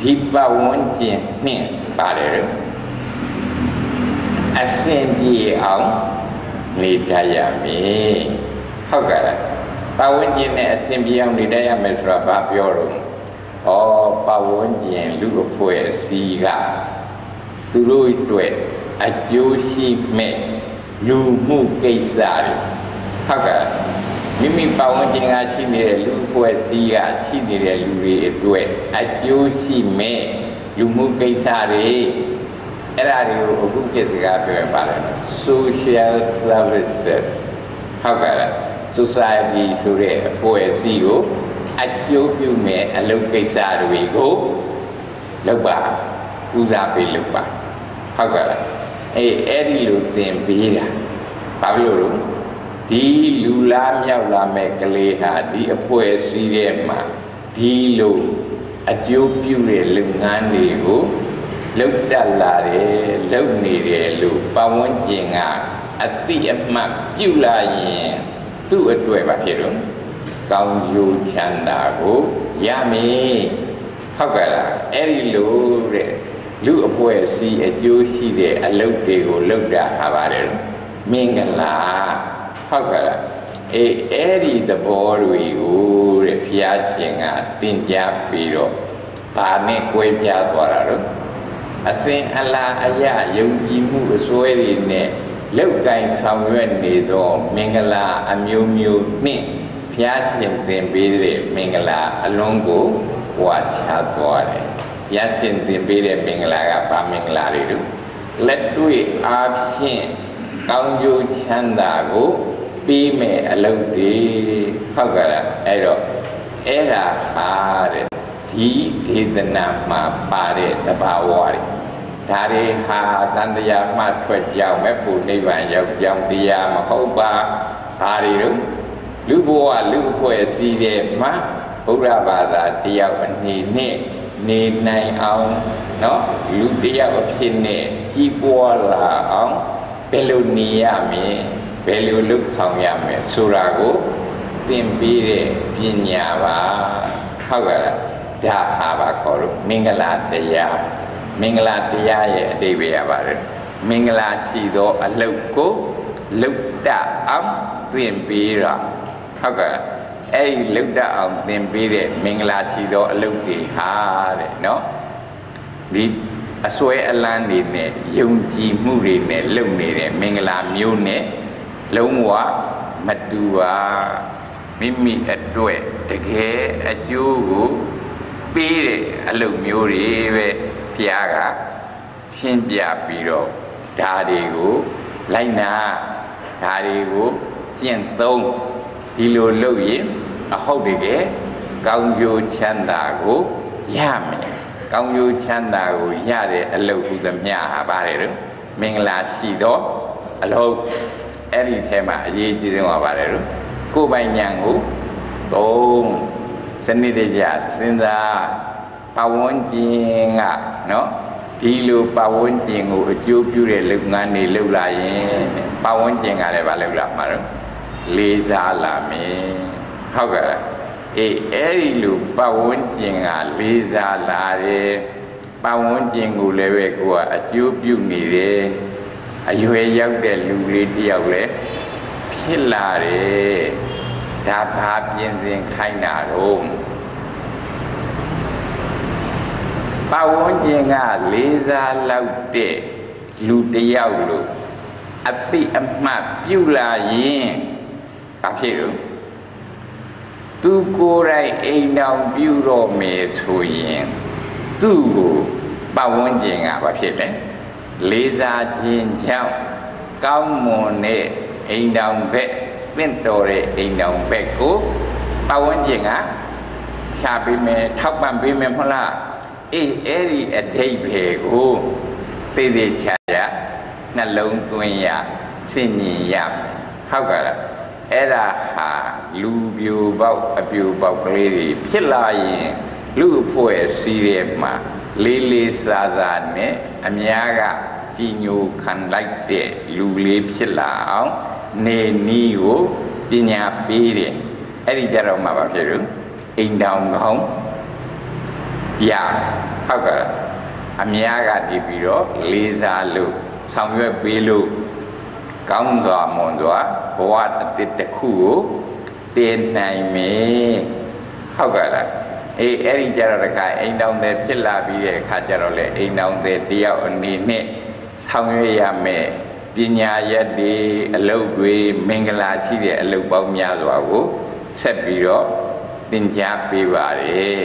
ဒီပဝန်းကျင်နှင့်ပါတယ်အဆင်ပြေအောင်နေတတ်ရမယ်ဟုတ်ကဲ့လားပဝန်းကျင်နဲ့အဆင်ပြေအောင်နေတတ်ရမယ်ဆိုတာဘာပြောတော့ ဩပဝန်းကျင်လူအဖွဲ့အစည်းကသူတို့အတွက်အကျိုးရှိမဲ့လူမှုကိစ္စတွေဟုတ်ကဲ့မိမိပဝန်းကျင်ကရှိနေတဲ့လူအဖွဲ့အစည်းကရှိနေတဲ့လူတွေအတွက်အကျိုးရှိမဲ့လူမှုကိစ္စတွေအဲ့ဒါတွေကိုအခုပြစ်စကားပြောရပါလိမ့်မယ် social services ဟုတ်ကဲ့ society ဆိုတဲ့အဖွဲ့အစည်းကို အကျိုးပြုမဲ့အလုပ်ကိစ္စတွေကိုလုပ်ပါဦးစားပေးလုပ်ပါဟုတ်ကဲ့လားအေးအဲ့ဒီလိုသင်ပေးတာဘာဖြစ်လို့လဲဒီလူလားမြောက်လာမဲ့ကလေးဟာဒီအဖွဲ့အစည်းထဲမှာဒီလိုအကျိုးပြုတဲ့လုပ်ငန်းတွေကိုလုပ်တတ်လာတယ်လုပ်နေတယ်လို့ပဝန်းကျင်ကအတိအမှတ်ပြုလာရင်သူ့အတွက်ပါဖြစ်တော့ ကောင်းကျိုးချမ်းသာကိုရမည်ဟုတ်ကဲ့လားအဲ့ဒီလိုတဲ့လူအဖွဲ့အစည်းအကျိုးရှိတဲ့အလုပ်တွေကိုလုပ်တာဟာပါတယ်မင်္ဂလာဟုတ်ကဲ့လားအေးအဲ့ဒီသဘောတွေကိုတဲ့ဘုရားရှင်ကသင်ကြားပြီးတော့ဘာနဲ့ကြွေးပြားသွားတာတော့အစဉ်အလာအယယုံကြည်မှုအစွဲတွေနဲ့လောက်ကင်ဆောင်ရွက်နေသောမင်္ဂလာအမျိုးမျိုးနှင့် ဘုရားရှင်သင်ပေးတဲ့မင်္ဂလာအလုံးကိုဝါချသွားတယ်ဘုရားရှင်သင်ပေးတဲ့မင်္ဂလာကဗာမင်္ဂလာတွေတို့လက်တွေ့အားဖြင့်ကောင်းကျိုးချမ်းသာကိုပြီးမဲ့အလုပ်တွေဟုတ်ကဲ့လားအဲ့တော့အဲ့ဒါဟာတဲ့ဒီဒေသနာမှာပါတဲ့တဘာဝတွေဒါတွေဟာတန်တရားမှထွက်ကြောင်းမဲ့ဖို့နိဗ္ဗာန်ရောက်ကြောင်းတရားမဟုတ်ပါဘာတွေတော့ လူဘဝလူအဖွဲ့အစည်းတွေမှာဘုရားဘာသာတရားအနေနဲ့နေနိုင်အောင်เนาะလူတရားအဖြစ်နဲ့ကြီးပွားလာအောင်ဘယ်လိုနေရမလဲဘယ်လိုလုပ်ဆောင်ရမလဲဆိုတာကိုသင်ပြီးတဲ့ပညာပါဟုတ်ကဲ့လားဒါဟာပါခေါ်လို့မင်္ဂလာတရားမင်္ဂလာတရားရဲ့အတိပ္ပယ်ရပါတယ်မင်္ဂလာရှိသောအလုတ်ကို လုတ်တအောင်သင်ပြီးတော့ဟုတ်ကဲ့အဲ့ဒီလုတ်တအောင်သင်ပြီးတဲ့မင်္ဂလာရှိသောအလုတ်တွေဟာတဲ့နော်ဒီအစွဲအလန်းတွေနဲ့ယုံကြည်မှုတွေနဲ့လုံနေတဲ့မင်္ဂလာမျိုးနဲ့လုံးဝမတူပါမိမိအတွက်တကယ်အကျိုးကိုပေးတဲ့အလုပ်မျိုးတွေပဲဘုရားကရှင်းပြပြီးတော့ဓာတွေကိုလိုက်နာ ဓာတွေကိုကျင့်သုံးဒီလိုလုပ်ရင်အဟုတ်တကယ်ကောင်းကျိုးချမ်းသာကိုရမယ်ကောင်းကျိုးချမ်းသာကိုရတဲ့အလုပ်ဟုသမျှဟာပါတယ်တော့မင်္ဂလာရှိသောအလုပ်အဲ့ဒီထဲမှာအရေးကြီးဆုံးကပါတယ်တော့ကိုယ်ပိုင်ဉာဏ်ကိုသုံးစနစ်တကျစဉ်းစားပဝန်းကျင်ကနော် ဒီလိုပဝန်းကျင်ကိုအကျိုးပြုတဲ့လုပ်ငန်းတွေလုပ်လာရင်ပဝန်းကျင်ကလည်းမလုပ်လာမှာတော့လေးစားလာမယ်ဟုတ်ကဲ့လားအေးအဲ့ဒီလိုပဝန်းကျင်ကလေးစားလာတယ်ပဝန်းကျင်ကိုလည်းပဲကိုကအကျိုးပြုနေတယ်အရွယ်ရောက်တဲ့လူလေးတယောက်လည်းဖြစ်လာတယ်ဒါဘာပြင်ဆင်ခိုင်းတာတော့ ပဝန်းကျင်ကလေးစားလောက်တဲ့လူတယောက်လို့အပိအမှတ်ပြုလာရင်ဘာဖြစ်လို့သူကိုယ်တိုင်အိမ်တော်ပြုတော့မယ်ဆိုရင်သူ့ကိုပဝန်းကျင်ကဘာဖြစ်လဲလေးစားခြင်းကြောင့်ကောင်းမွန်တဲ့အိမ်တော်ဘက်သင့်တော်တဲ့အိမ်တော်ဘက်ကိုပဝန်းကျင်ကရှာပေးမယ်ထောက်ပံ့ပေးမယ်မဟုတ်လား အေးအဲ့ဒီအဓိပ္ပာယ်ကိုသိသိချာချာနှလုံးသွင်းရစိတ်ညင်ရဟုတ်ကဲ့လားအဲ့ဒါဟာလူပြိုပေါက်အပြိုပေါက်ကလေးတွေဖြစ်လာရင်လူအဖွဲ့စည်းရဲ့မှာလေးလေးစားစားနဲ့အများကကြည်ညိုခံလိုက်တဲ့လူလေးဖြစ်လာအောင်နေနီးကိုပညာပေးတယ်အဲ့ဒီကြတော့မှဘာဖြစ်လို့အိမ်တောင်ကောင်း ကြာဟုတ်ကဲ့အများကနေပြီးတော့လေးစားလို့ဆောင်ရွက်ပေးလို့ကောင်းစွာမွန်စွာဘဝတစ်တစ်ခုကိုတည်နိုင်မယ်ဟုတ်ကဲ့လားအေးအဲ့ဒီကြတော့တခါအိမ်တောင်တဲ့ဖြစ်လာပြီးတဲ့အခါကျတော့လေအိမ်တောင်တဲ့တယောက်အနေနဲ့ဆောင်ရွက်ရမယ်ပညာရက်တွေအလုပ်တွေမင်္ဂလာရှိတဲ့အလုပ်ပေါင်းများစွာကိုဆက်ပြီးတော့သင်ကြားပေးပါတယ်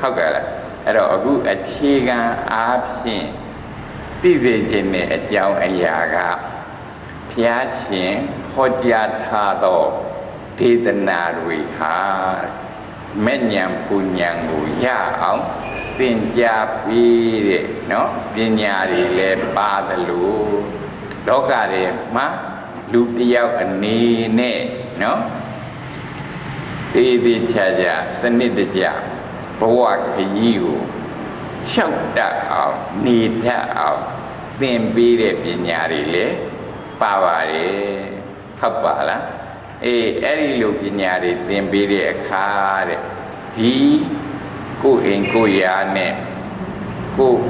ဟုတ်ကဲ့လား အဲ့တော့အခုအခြေခံအားဖြင့်သိစေခြင်းနဲ့အကြောင်းအရာကဘုရားရှင်ဟောကြားထားသောဒေသနာတွေဟာမဲ့ညံပူညံကိုရအောင်သင်ကြားပြီးတဲ့เนาะပညာတွေလည်းပါသလိုလောကထဲမှာလူတယောက်အနေနဲ့เนาะသေးသေးချာချာစနစ်တကျ ဘဝခရီးကိုလျှောက်တတ်အောင်နေတတ်အောင်သင်ပေးတဲ့ပညာတွေလည်းပါပါတယ်ဟုတ်ပါလားအေးအဲ့ဒီလိုပညာတွေသင်ပေးတဲ့အခါတဲ့ဒီကိုယ်အိမ်ကိုယ်ရာနဲ့ကိုယ်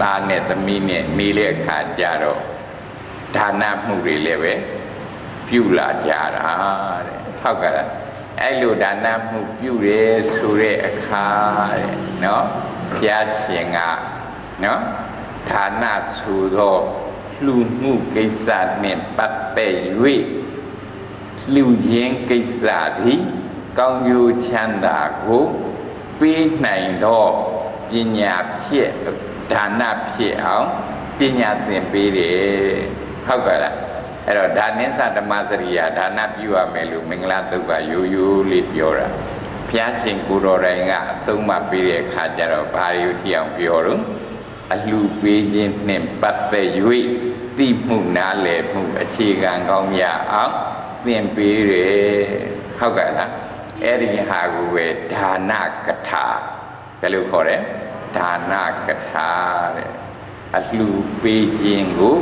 သားနဲ့သမီးနဲ့နေတဲ့အခါကျတော့ဒါနမှုတွေလည်းပဲပြုလာကြတာတဲ့ဟုတ်ကဲ့လား အဲ့လိုဒါနမှုပြုတယ်ဆိုတဲ့အခါတဲ့နော်ဘုရားရှင်ကနော်ဌာနဆိုသောလှူမှုကိစ္စနှင့်ပတ်သက်၍လှူခြင်းကိစ္စသည်ကောင်းကျိုးချမ်းသာကိုပေးနိုင်သောပညာဖြစ်ဒါနဖြစ်အောင်ပညာသင်ပေးတယ်ဟုတ်ကဲ့လား အဲ့တော့ဒါနိသဓမ္မစရိယာဒါနပြုရမယ်လို့မင်္ဂလာတုတ်ကရိုးရိုးလေးပြောတာဘုရားရှင်ကိုတော်တိုင်ကအဆုံးမပေးတဲ့အခါကျတော့ဘာတွေထီအောင်ပြောတော့အလှပေးခြင်းနှင့်ပတ်သက်၍သိမှုနားလည်မှုအခြေခံကောင်းရအောင်သင်ပေးတယ်ဟုတ်ကဲ့လားအဲ့ဒီဟာကိုပဲဒါနကထာဘယ်လိုခေါ်လဲဒါနကထာတဲ့အလှပေးခြင်းကို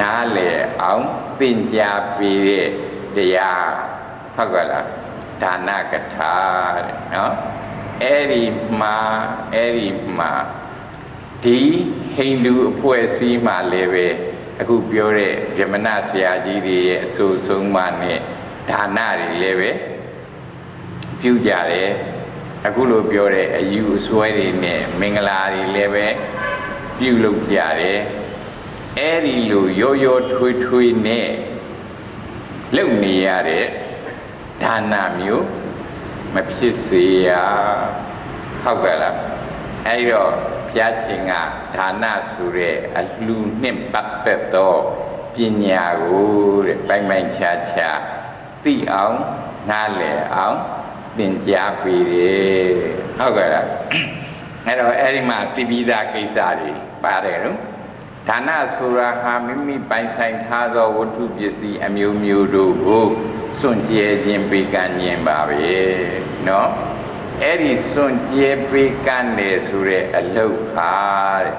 နားလည်အောင် သင်ကြားပေးတဲ့တရားဟုတ်ကဲ့လားဒါနကထာတဲ့နော်အဲ့ဒီမှာအဲ့ဒီမှာဒီဟိန္ဒူအဖွဲ့အစည်းမှလည်းပဲအခုပြောတဲ့ဗြဟ္မဏဆရာကြီးတွေရဲ့အဆိုဆုံးမနဲ့ဒါနတွေလည်းပဲပြုကြတယ်အခုလိုပြောတဲ့အယူအဆွဲတွေနဲ့မင်္ဂလာတွေလည်းပဲပြုလုပ်ကြတယ် အဲ့ဒီလိုရောရောထွေးထွေးနဲ့လုပ်နေရတဲ့ဒါနမျိုးမဖြစ်စေရဟုတ်ကဲ့လားအဲ့တော့ဘုရားရှင်ကဒါနဆိုတဲ့အလှနှင့်ပတ်သက်သောပညာကိုတဲ့ပိုင်ပိုင်ခြားခြားသိအောင်နားလည်အောင်သင်ကြားပေးတယ်ဟုတ်ကဲ့လားအဲ့တော့အဲ့ဒီမှာတိပိသားကိစ္စတွေပါတယ်နော် ဒါနဆိုတာဟာမိမိပိုင်ဆိုင်ထားသောဝတ္ထုပစ္စည်းအမျိုးမျိုးတို့ကိုစွန့်ကြဲခြင်းပေးကမ်းခြင်းပါပဲเนาะအဲ့ဒီစွန့်ကြဲပေးကမ်းတယ်ဆိုတဲ့အလုတ်ဟာတဲ့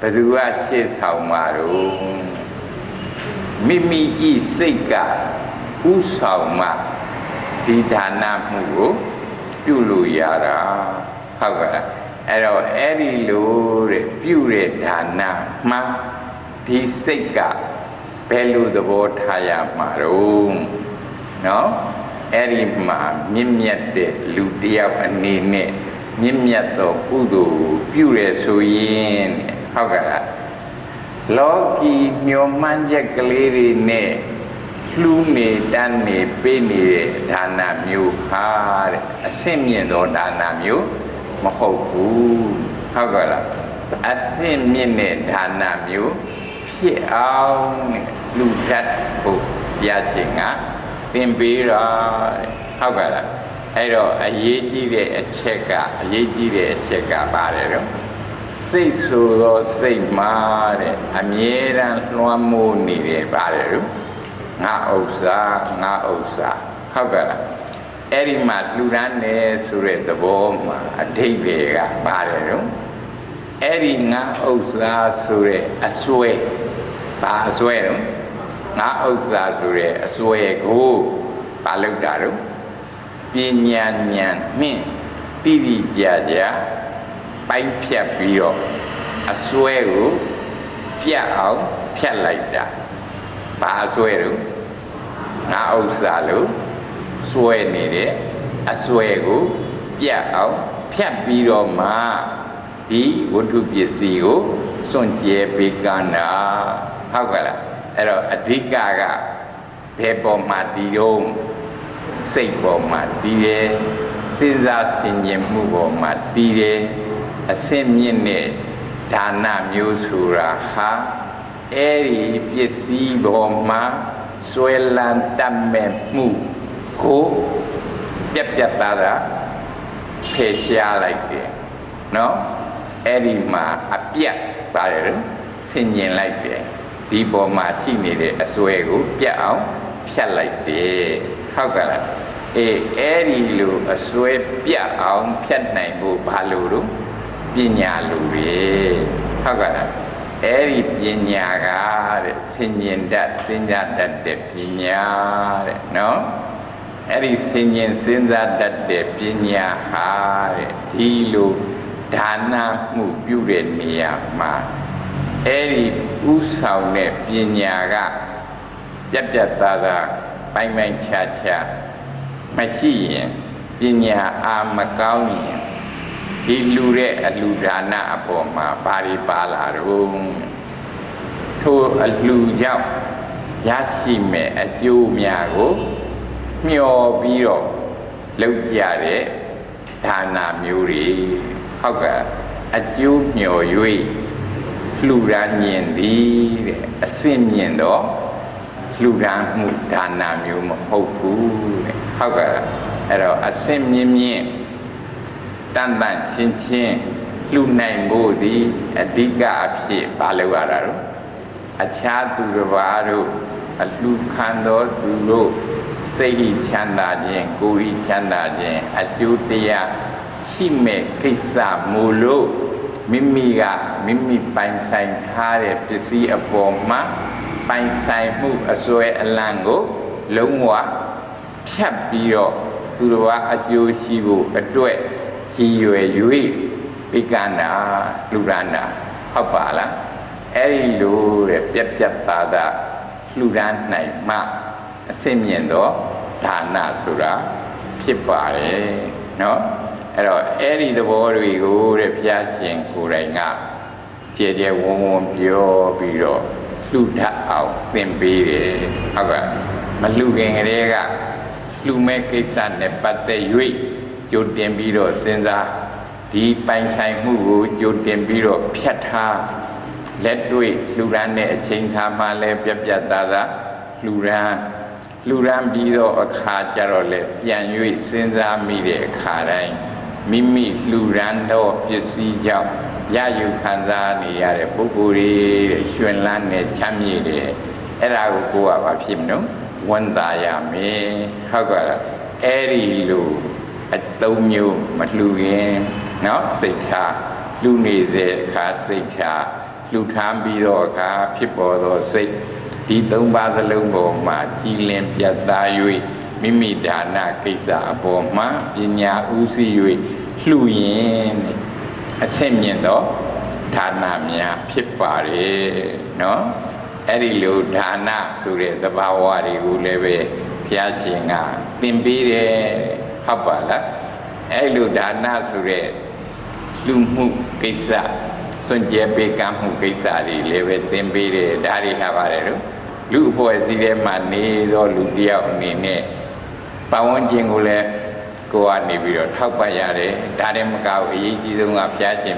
ဘယ်သူကရှေ့ဆောင်မှာတော့မိမိဤစိတ်ကဥဆောင်မှာဒီဒါနမှုကိုပြုလို့ရတာဟုတ်ကဲ့လား အဲ့တော့အဲ့ဒီလိုတဲ့ပြုတဲ့ဒါနမှဒီစိတ်ကဘယ်လိုသဘောထားရမှာတော့နော်အဲ့ဒီမှာမြင့်မြတ်တဲ့လူတယောက်အနေနဲ့မြင့်မြတ်သောကုသိုလ်ပြုရဆိုရင်ဟုတ်ကဲ့လားလောကီမျောမှန်းချက်ကလေးတွေနဲ့လှူးနေတန်းနေပေးနေတဲ့ဒါနမျိုးဟာတဲ့အဆင့်မြင့်သောဒါနမျိုး မဟုတ်ဘူးဟုတ်ကဲ့လားအဆင့်မြင့်တဲ့ဒါနမျိုးဖြစ်အောင်လူတတ်ဖို့ဘုရားရှင်ကသင်ပေးတာဟုတ်ကဲ့လားအဲ့တော့အရေးကြီးတဲ့အချက်ကအရေးကြီးတဲ့အချက်ကပါတယ်တော့စိတ်ဆိုသောစိတ်မှာတဲ့အမြဲတမ်းလွှမ်းမိုးနေတယ်ပါတယ်တော့ငါဥစ္စာငါဥစ္စာဟုတ်ကဲ့လား အဲ့ဒီမှာလှူဒန်းတယ်ဆိုတဲ့သဘောမှာအဓိပ္ပာယ်ကပါတယ်တော့အဲ့ဒီငါဥစ္စာဆိုတဲ့အစွဲဘာအစွဲတော့ငါဥစ္စာဆိုတဲ့အစွဲကိုဘာလုပ်တာတော့ပညာဉာဏ်နှင့်တိတိကျကျပိုင်းဖြတ်ပြီးတော့အစွဲကိုပြတ်အောင်ဖြတ်လိုက်တာဘာအစွဲတော့ငါဥစ္စာလို့ စွဲနေတဲ့အစွဲကိုပြတ်အောင်ဖြတ်ပြီးတော့မှဒီဝတ္ထုပစ္စည်းကိုစွန့်ကြဲပေးကမ်းတာဟုတ်ကဲ့လားအဲ့တော့အဓိကကဘယ်ပေါ်မှာတည်တော့စိတ်ပေါ်မှာတည်တယ်စဉ်းစားဆင်ခြင်မှုပေါ်မှာတည်တယ်အစင်မြင့်တဲ့ဒါနမျိုးဆိုတာဟာအဲ့ဒီပစ္စည်းပေါ်မှာဆွဲလန်းတတ်မဲ့မှု ကိုပြက်ပြက်သားသားဖယ်ရှားလိုက်တယ်နော်အဲ့ဒီမှာအပြတ်ပါတယ်ဆင်ញင်လိုက်တယ်ဒီပေါ်မှာရှိနေတဲ့အစွဲကိုပြတ်အောင်ဖြတ်လိုက်တယ်ဟုတ်ကဲ့လားအေးအဲ့ဒီလိုအစွဲပြတ်အောင်ဖြတ်နိုင်ဖို့ဘာလို့တော့ပညာလူတွေဟုတ်ကဲ့လားအဲ့ဒီပညာကတဲ့စင်ញင်တတ်စင်ကြတတ်တဲ့ပညာတဲ့နော် အဲ့ဒီစင်ញင်စဉ်းစားတတ်တဲ့ပညာဟာတဲ့ဒီလိုဒါနမှုပြုတဲ့နေရာမှာအဲ့ဒီဥဆောင်တဲ့ပညာကပြက်ပြက်သားသားပိုင်းပိုင်းခြားခြားမရှိရင်ပညာအာမကောင်းရင်ဒီလူတဲ့အလူဒါနအပေါ်မှာဘာတွေပါလာတော့ထိုအလူကြောင့်ရရှိမဲ့အကျိုးများကို မျှော်ပြီးတော့လောက်ကြတဲ့ဒါနာမျိုးတွေဟုတ်ကဲ့အကျိုးမျှော်၍လှူဒါန်းမြင်သည်တဲ့အစင့်မြင်တော့လှူဒါန်းမှုဒါနာမျိုးမဟုတ်ဘူးတဲ့ဟုတ်ကဲ့အဲ့တော့အစင့်မြင်မြင်တန်တန်ချင်းချင်းလှူနိုင်ဖို့ဒီအဓိကအဖြစ်ပါလို့ရတာတော့အခြားသူတစ်ပါးတို့ အလှူခံတော်သူတို့စိတ်ဤချမ်းသာခြင်းကိုယ်ဤချမ်းသာခြင်းအကျိုးတရားရှိမဲ့ကိစ္စမူလို့မိမိကမိမိပိုင်ဆိုင်ထားတဲ့ပစ္စည်းအပေါ်မှာပိုင်ဆိုင်မှုအစွဲအလန့်ကိုလုံးဝဖြတ်ပြီးတော့သူတော်အကျိုးရှိဖို့အတွက်ကြည်ရွယ်၍ပိကန္နာလူရဏဟုတ်ပါလားအဲ့ဒီလိုတဲ့ပြက်ပြက်သားသား လှူဒန်းနိုင်မှအစင်မြင့်သောဒါနဆိုတာဖြစ်ပါတယ်နော်အဲ့တော့အဲ့ဒီသဘောတွေကိုတဲ့ဘုရားရှင်ကိုယ်တိုင်ကကြည်ကြဲဝုံဝုံပြောပြီးတော့လှူထအောင်သင်ပေးတယ်ဟုတ်ကဲ့မလှူခင်ကလေးကလှူမဲ့ကိစ္စနဲ့ပတ်သက်၍ကြိုတင်ပြီးတော့စဉ်းစားဒီပိုင်ဆိုင်မှုကိုကြိုတင်ပြီးတော့ဖြတ်ထား လက်တွေ့လှူရမ်းတဲ့အချိန်ခါမှလည်းပြပြသားသားလှူရမ်းလှူရမ်းပြီးတော့အခါကျတော့လေပြန်၍စဉ်းစားမိတဲ့အခါတိုင်းမိမိလှူရမ်းတော့ပစ္စည်းကြောင့်ရယူခံစားနေရတဲ့ပုဂ္ဂိုလ်တွေတဲ့ရှင်လန်းနဲ့ချမ်းမြေ့တယ်အဲ့ဒါကိုကိုယ်ကဘာဖြစ်မလို့ဝန်တာရမယ်ဟုတ်ကဲ့လားအဲ့ဒီလိုအတုံးမျိုးမလှူရင်เนาะစိတ်ထားလှူနေတဲ့အခါစိတ်ထား လှူထမ်းပြီးတော့အခါဖြစ်ပေါ်သောစိတ်ဒီသုံးပါးသလုံးပေါ်မှာကြည်လင်ပြတ်သား၍မိမိဒါနကိစ္စအပေါ်မှာပညာဥသိ၍လှူရင်အဆင့်မြင့်သောဒါနများဖြစ်ပါတယ်နော်အဲ့ဒီလိုဒါနဆိုတဲ့သဘာဝတွေကိုလည်းပဲဘုရားရှင်ကသင်ပေးတယ်ဟုတ်ပါလားအဲ့လိုဒါနဆိုတဲ့လူမှုကိစ္စ စွန့်ကြဲပေးကမ်းမှုကိစ္စတွေလည်းပဲသင်ပေးတယ်ဒါတွေဟာပါတယ်လို့လူအဖွဲ့အစည်းထဲမှာနေတော့လူတယောက်အနေနဲ့ပတ်ဝန်းကျင်ကိုလည်းကိုယ်ကနေပြီးတော့ထောက်ပံ့ရတယ်ဒါတည်းမကဘူးအရေးကြီးဆုံးကဘုရားရှင်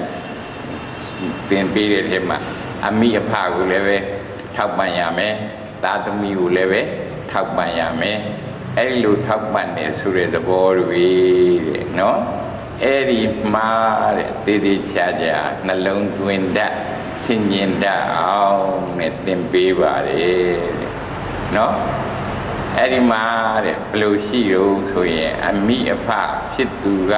သင်ပေးတဲ့ထဲမှာအမိအဖကိုလည်းပဲထောက်ပံ့ရမယ်သားသမီးကိုလည်းပဲထောက်ပံ့ရမယ်အဲ့လိုထောက်ပံ့တယ်ဆိုတဲ့သဘောတွေတဲ့နော် အဲ့ဒီမှာတဲ့တည်တည်ချာချာနှလုံးသွင်းတတ်ဆင်ញင်တတ်အောင်နဲ့သင်ပေးပါတယ်တဲ့နော်အဲ့ဒီမှာတဲ့ဘယ်လိုရှိတော့ဆိုရင်အမိအဖဖြစ်သူက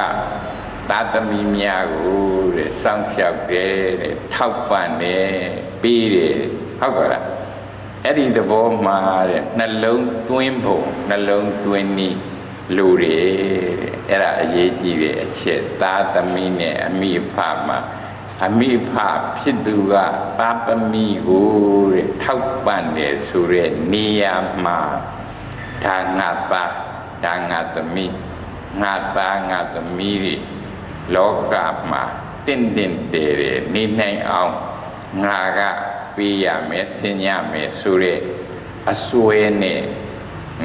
သာသမီများကိုတဲ့စောင့်ရှောက်တယ်တဲ့ထောက်ပံ့တယ်ပေးတယ်ဟုတ်ကဲ့လားအဲ့ဒီသဘောမှာတဲ့နှလုံးသွင်းဖို့နှလုံးသွင်းနည်း လူတွေတဲ့အဲ့ဒါအရေးကြီးတဲ့အချက်သာသမီနဲ့အမိအဖမှာအမိဖဖြစ်သူကသာသမီကိုတဲ့ထောက်ပံ့တယ်ဆိုတဲ့နေရာမှာဒါငါပါဒါငါသမီငါသားငါသမီတွေလောကမှာတင့်တင့်တယ်တယ်နေနိုင်အောင်ငါကပေးရမယ်ဆင်ရမယ်ဆိုတဲ့အစွဲနဲ့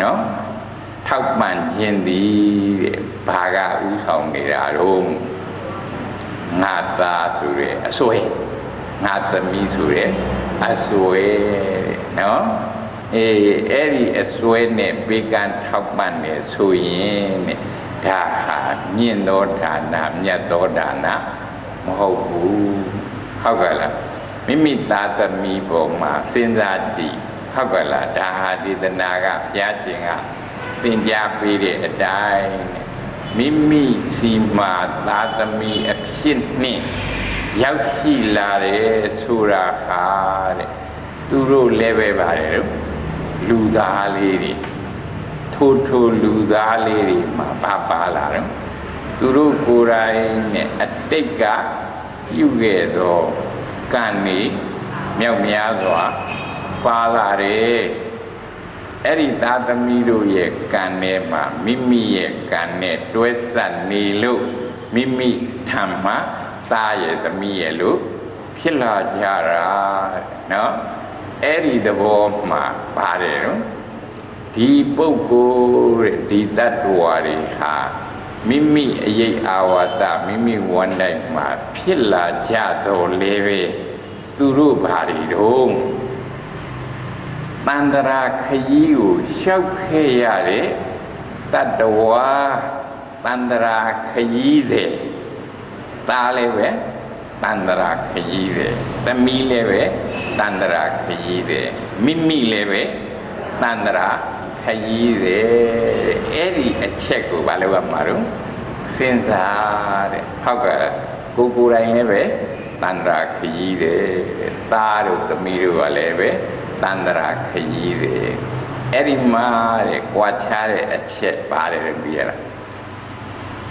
နော် ထောက်ပံ့ခြင်းသည်တဲ့ဘာကဥဆောင်နေတာတော့ငါသားဆိုတဲ့အစွဲငါသမီးဆိုတဲ့အစွဲတဲ့နော်အေးအဲ့ဒီအစွဲနဲ့ပေကံထောက်ပံ့နေဆိုရင်တဲ့ဒါဟာမြင့်သောဒါနမြတ်သောဒါနမဟုတ်ဘူးဟုတ်ကဲ့လားမိမိသားသမီးပေါ်မှာစဉ်းစားကြည့်ဟုတ်ကဲ့လားဒါဟာဒေသနာကဘုရားရှင်က သင်ကြားပေးတဲ့အတိုင်းမိမိစီမာသာသမီအဖြစ်နှင့်ရောက်ရှိလာတယ်ဆိုတာဟာတဲ့သူတို့လည်းပဲပါတယ်လို့လူသားလေးတွေထိုးထိုးလူသားလေးတွေမှာပါပါလာတော့သူတို့ကိုယ်တိုင်နဲ့အတိတ်ကပြုခဲ့သောကံနေမြောက်များစွာပါလာတယ် အဲ့ဒီသာသမီတို့ရဲ့ကံထဲမှာမိမိရဲ့ကံနဲ့တွဲဆက်နေလို့မိမိထံမှာသားရဲ့သမီးရဲ့လို့ဖြစ်လာကြတာနော်အဲ့ဒီသဘောမှာပါတယ်နော်ဒီပုဂ္ဂိုလ်တဲ့ဒီတ attva တွေဟာမိမိအရေးအာဝါဒမိမိဝန်တိုင်းမှာဖြစ်လာကြတော့လေပဲသူတို့ဘာတွေတော့ တန္တရာခยีကိုရှောက်ခဲ့ရတဲ့တတ္တဝါတန္တရာခยีတဲ့ဒါလည်းပဲတန္တရာခยีတဲ့သမီးလည်းပဲတန္တရာခยีတဲ့မိမိလည်းပဲတန္တရာခยีတဲ့အဲ့ဒီအချက်ကိုဘာလို့ရမှာတော့စဉ်းစားတဲ့ဟုတ်ကဲ့ကိုကိုယ်တိုင်လည်းပဲတန္တရာခยีတဲ့သားတို့သမီးတို့ကလည်းပဲ တန္တရာခยีတဲ့အဲ့ဒီမှာတဲ့ကြွားချတဲ့အချက်ပါတယ်လို့ပြရတာ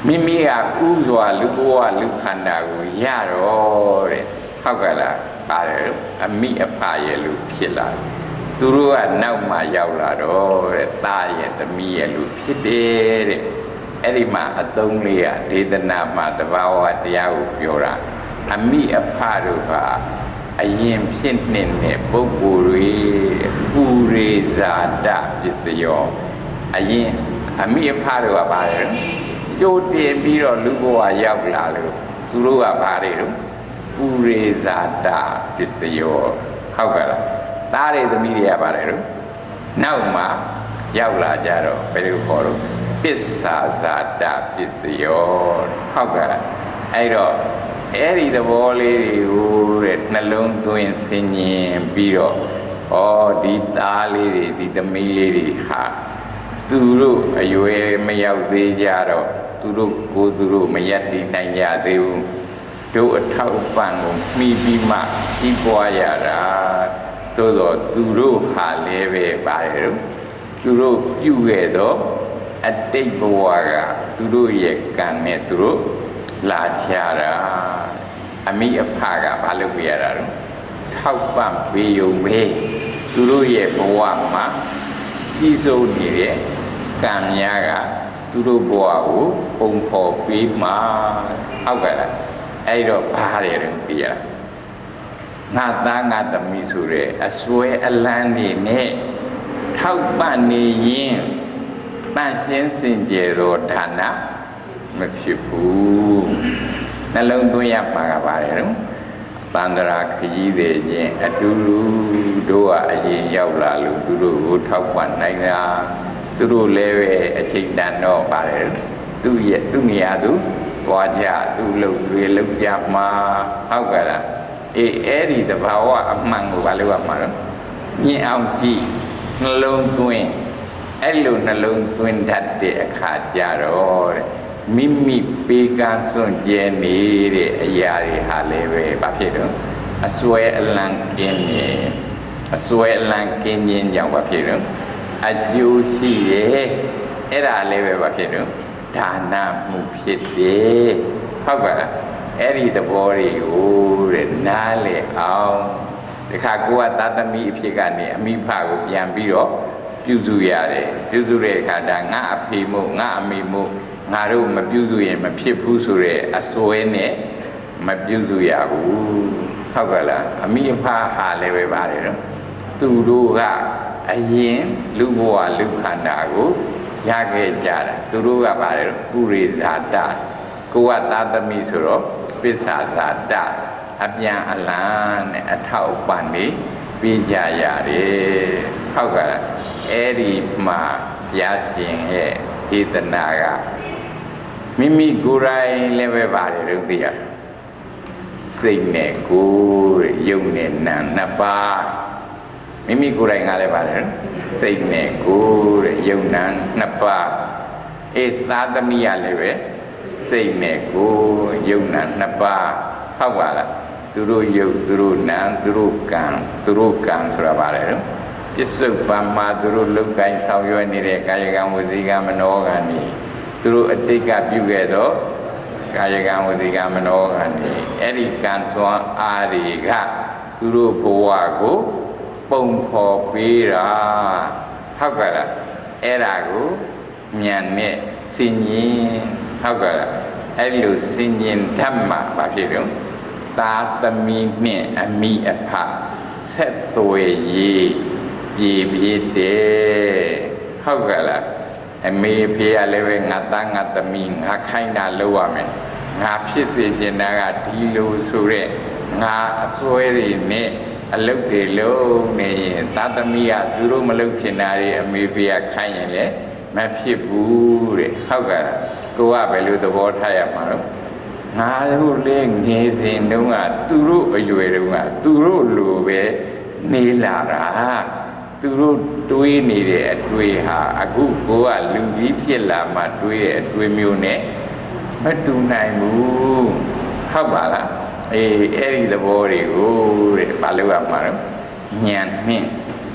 မိမိကဥစွာလူဘဝလူခန္ဓာကိုရတော့တဲ့ဟုတ်ကဲ့လားပါတယ်အမိအဖရဲ့လူဖြစ်လာတယ်သူတို့ကနောက်မှရောက်လာတော့တဲ့သားရဲ့သမီးရဲ့လူဖြစ်တယ်တဲ့အဲ့ဒီမှာအသုံးလေးကဒေသနာမှာတဘာဝတရားကိုပြောတာအမိအဖတို့က အရင်ဖြစ်နေတဲ့ပုဂ္ဂိုလ်တွေပူရေဇာတပစ္စယောအရင်အမိအဖတို့ကပါတယ်ကြိုးတင်ပြီးတော့လူဘဝရောက်လာလို့သူတို့ကပါတယ်တော့ပူရေဇာတပစ္စယောဟုတ်ကဲ့လားသားတွေသမီးတွေကပါတယ်တော့နောက်မှရောက်လာကြတော့ဘယ်လိုခေါ်တော့ပစ္စာဇာတပစ္စယောဟုတ်ကဲ့လားအဲ့တော့အဲ့ဒီသဘောလေးတွေကိုတဲ့နှ လုံးသွင်းဆင်ញင်ပြီးတော့ဩဒီသားလေးတွေဒီသမီးလေးတွေဟာသူတို့အရွယ်မရောက်သေးကြတော့သူတို့ကိုသူတို့မရက်တည်နိုင်ကြသေးဘူးတို့အထောက်ပံ့ကိုမှီပြီးမှကြီးပွားရတာသို့တော့သူတို့ဟာလည်းပဲပါတယ်သူတို့ပြုခဲ့တော့အတိတ်ဘဝကသူတို့ရဲ့ကံနဲ့သူတို့လာချတာ အမိအဖကဘာလုပ်ပြရတာတော့ထောက်ပံ့ပေးုံပဲသူတို့ရဲ့ဘဝမှာကြီးစိုးနေတဲ့ကံများကသူတို့ဘဝကိုပုံဖော်ပေးမှဟုတ်ကဲ့လားအဲ့တော့ဘာတွေတော့ပြရငါသားငါသမီးဆိုတဲ့အစွဲအလန်းနေနဲ့ထောက်ပံ့နေရင်တန့်ရှင်းစင်ကြယ်သောဌာနမဖြစ်ဘူး နှလုံးသွင်းရမှာကပါတယ်နော်တန္တရာခကြီးတဲ့ချင်းအတူတူတို့ကအရင်ရောက်လာလို့သူတို့ကိုထောက်ပံ့နိုင်တာသူတို့လည်းပဲအချိန်တန်တော့ပါတယ်သူရဲ့သူနေရာသူသွားကြသူ့လုံတွေလုံကြမှာဟုတ်ကဲ့လားအေးအဲ့ဒီတဘာဝအမှန်ကိုဘာလို့ရမှာလဲမြင်အောင်ကြည့်နှလုံးသွင်းအဲ့လိုနှလုံးသွင်းတတ်တဲ့အခါကြတော့တဲ့ မိမိပေးကမ်းစွန့်ကြဲနေတဲ့အရာတွေဟာလည်းပဲဘာဖြစ်တော့အစွဲအလံကင်းနေအစွဲအလံကင်းခြင်းကြောင့်ဘာဖြစ်တော့အကျိုးရှိတယ်အဲ့ဒါလည်းပဲဘာဖြစ်တော့ဒါနမှုဖြစ်တယ်ဟုတ်ကဲ့လားအဲ့ဒီသဘောတွေကိုတဲ့နားလေအောင်ဒီခါကိုကသာသမီအဖြစ်ကနေအမိဖကိုပြန်ပြီးတော့ပြုစုရတယ်ပြုစုတဲ့အခါဒါငါအဖေမို့ငါအမေမို့ ငါတို့မပြုစုရင်မဖြစ်ဘူးဆိုတဲ့အစွဲနဲ့မပြုစုရဘူးဟုတ်ကဲ့လားအမိအဖဟာလည်းပဲပါတယ်နော်သူတို့ကအရင်လူဘဝလူခန္ဓာကိုရခဲ့ကြတာသူတို့ကပါတယ်ပုရိဇာတကိုကသာသမီဆိုတော့ပစ္ဆာဇာတအပြန်အလန်းနဲ့အထောက်ပံ့နေပေးကြရတယ်ဟုတ်ကဲ့လားအဲ့ဒီမှာဘုရားရှင်ရဲ့ဒေသနာက မိမိကိုယ်တိုင်လည်းပဲပါတယ်လို့သိရစိတ်နဲ့ကိုယ်ရုပ်နဲ့နာနှစ်ပါးမိမိကိုယ်တိုင်ကလည်းပါတယ်စိတ်နဲ့ကိုယ်ရုပ်နာနှစ်ပါးအေးသာသမီးရလည်းပဲစိတ်နဲ့ကိုယ်ရုပ်နာနှစ်ပါးဟုတ်ပါလားသူတို့ယုတ်သူတို့နာသူတို့ကံသူတို့ကံဆိုတာပါတယ်နော်ပစ္စုပန်မှာသူတို့လုတ်ကိုင်းဆောင်ရွက်နေတဲ့ကာယကံဝစီကံမနောကံဤ သူတို့အတိတ်ကပြုခဲ့တော့ကာယကံဝစီကံမနောကံဤအဲ့ဒီကံစွမ်းအားတွေကသူသူတို့ဘဝကိုပုံဖော်ပေးတာဟုတ်ကဲ့လားအဲ့ဒါကိုမြန်နဲ့စင်ရင်ဟုတ်ကဲ့လားအဲ့လိုစင်ရင်ဓမ္မဘာဖြစ်တော့သာသမီနှင့်အမိအဖဆက်သွေရေးပြည်ဖြစ်တယ်ဟုတ်ကဲ့လား အမေဖေကလည်းပဲငါသားငါသမီးငါခိုင်းတာလုပ်ရမယ်ငါဖြစ်စေချင်တာကဒီလိုဆိုရက်ငါအစွဲတွေနဲ့အလုတ်တွေလုံးနေရင်သာသမီးကသူတို့မလုပ်ချင်တာတွေအမေဖေကခိုင်းရင်လေမဖြစ်ဘူးတဲ့ဟုတ်ကဲ့ကိုကဘယ်လိုသဘောထားရမှာလို့ငါတို့လည်းငယ်စဉ်တုန်းကသူတို့အရွယ်တုန်းကသူတို့လိုပဲနေလာတာ သူတို့တွေးနေတဲ့အတွေ့ဟာအခုကိုကလူကြီးဖြစ်လာမှတွေးတဲ့အတွေ့မျိုးနဲ့မတူနိုင်ဘူးဟုတ်ပါလားအေးအဲ့ဒီသဘောတွေကိုတဲ့ဘာလို့ရမှာလဲဉာဏ်နှင့်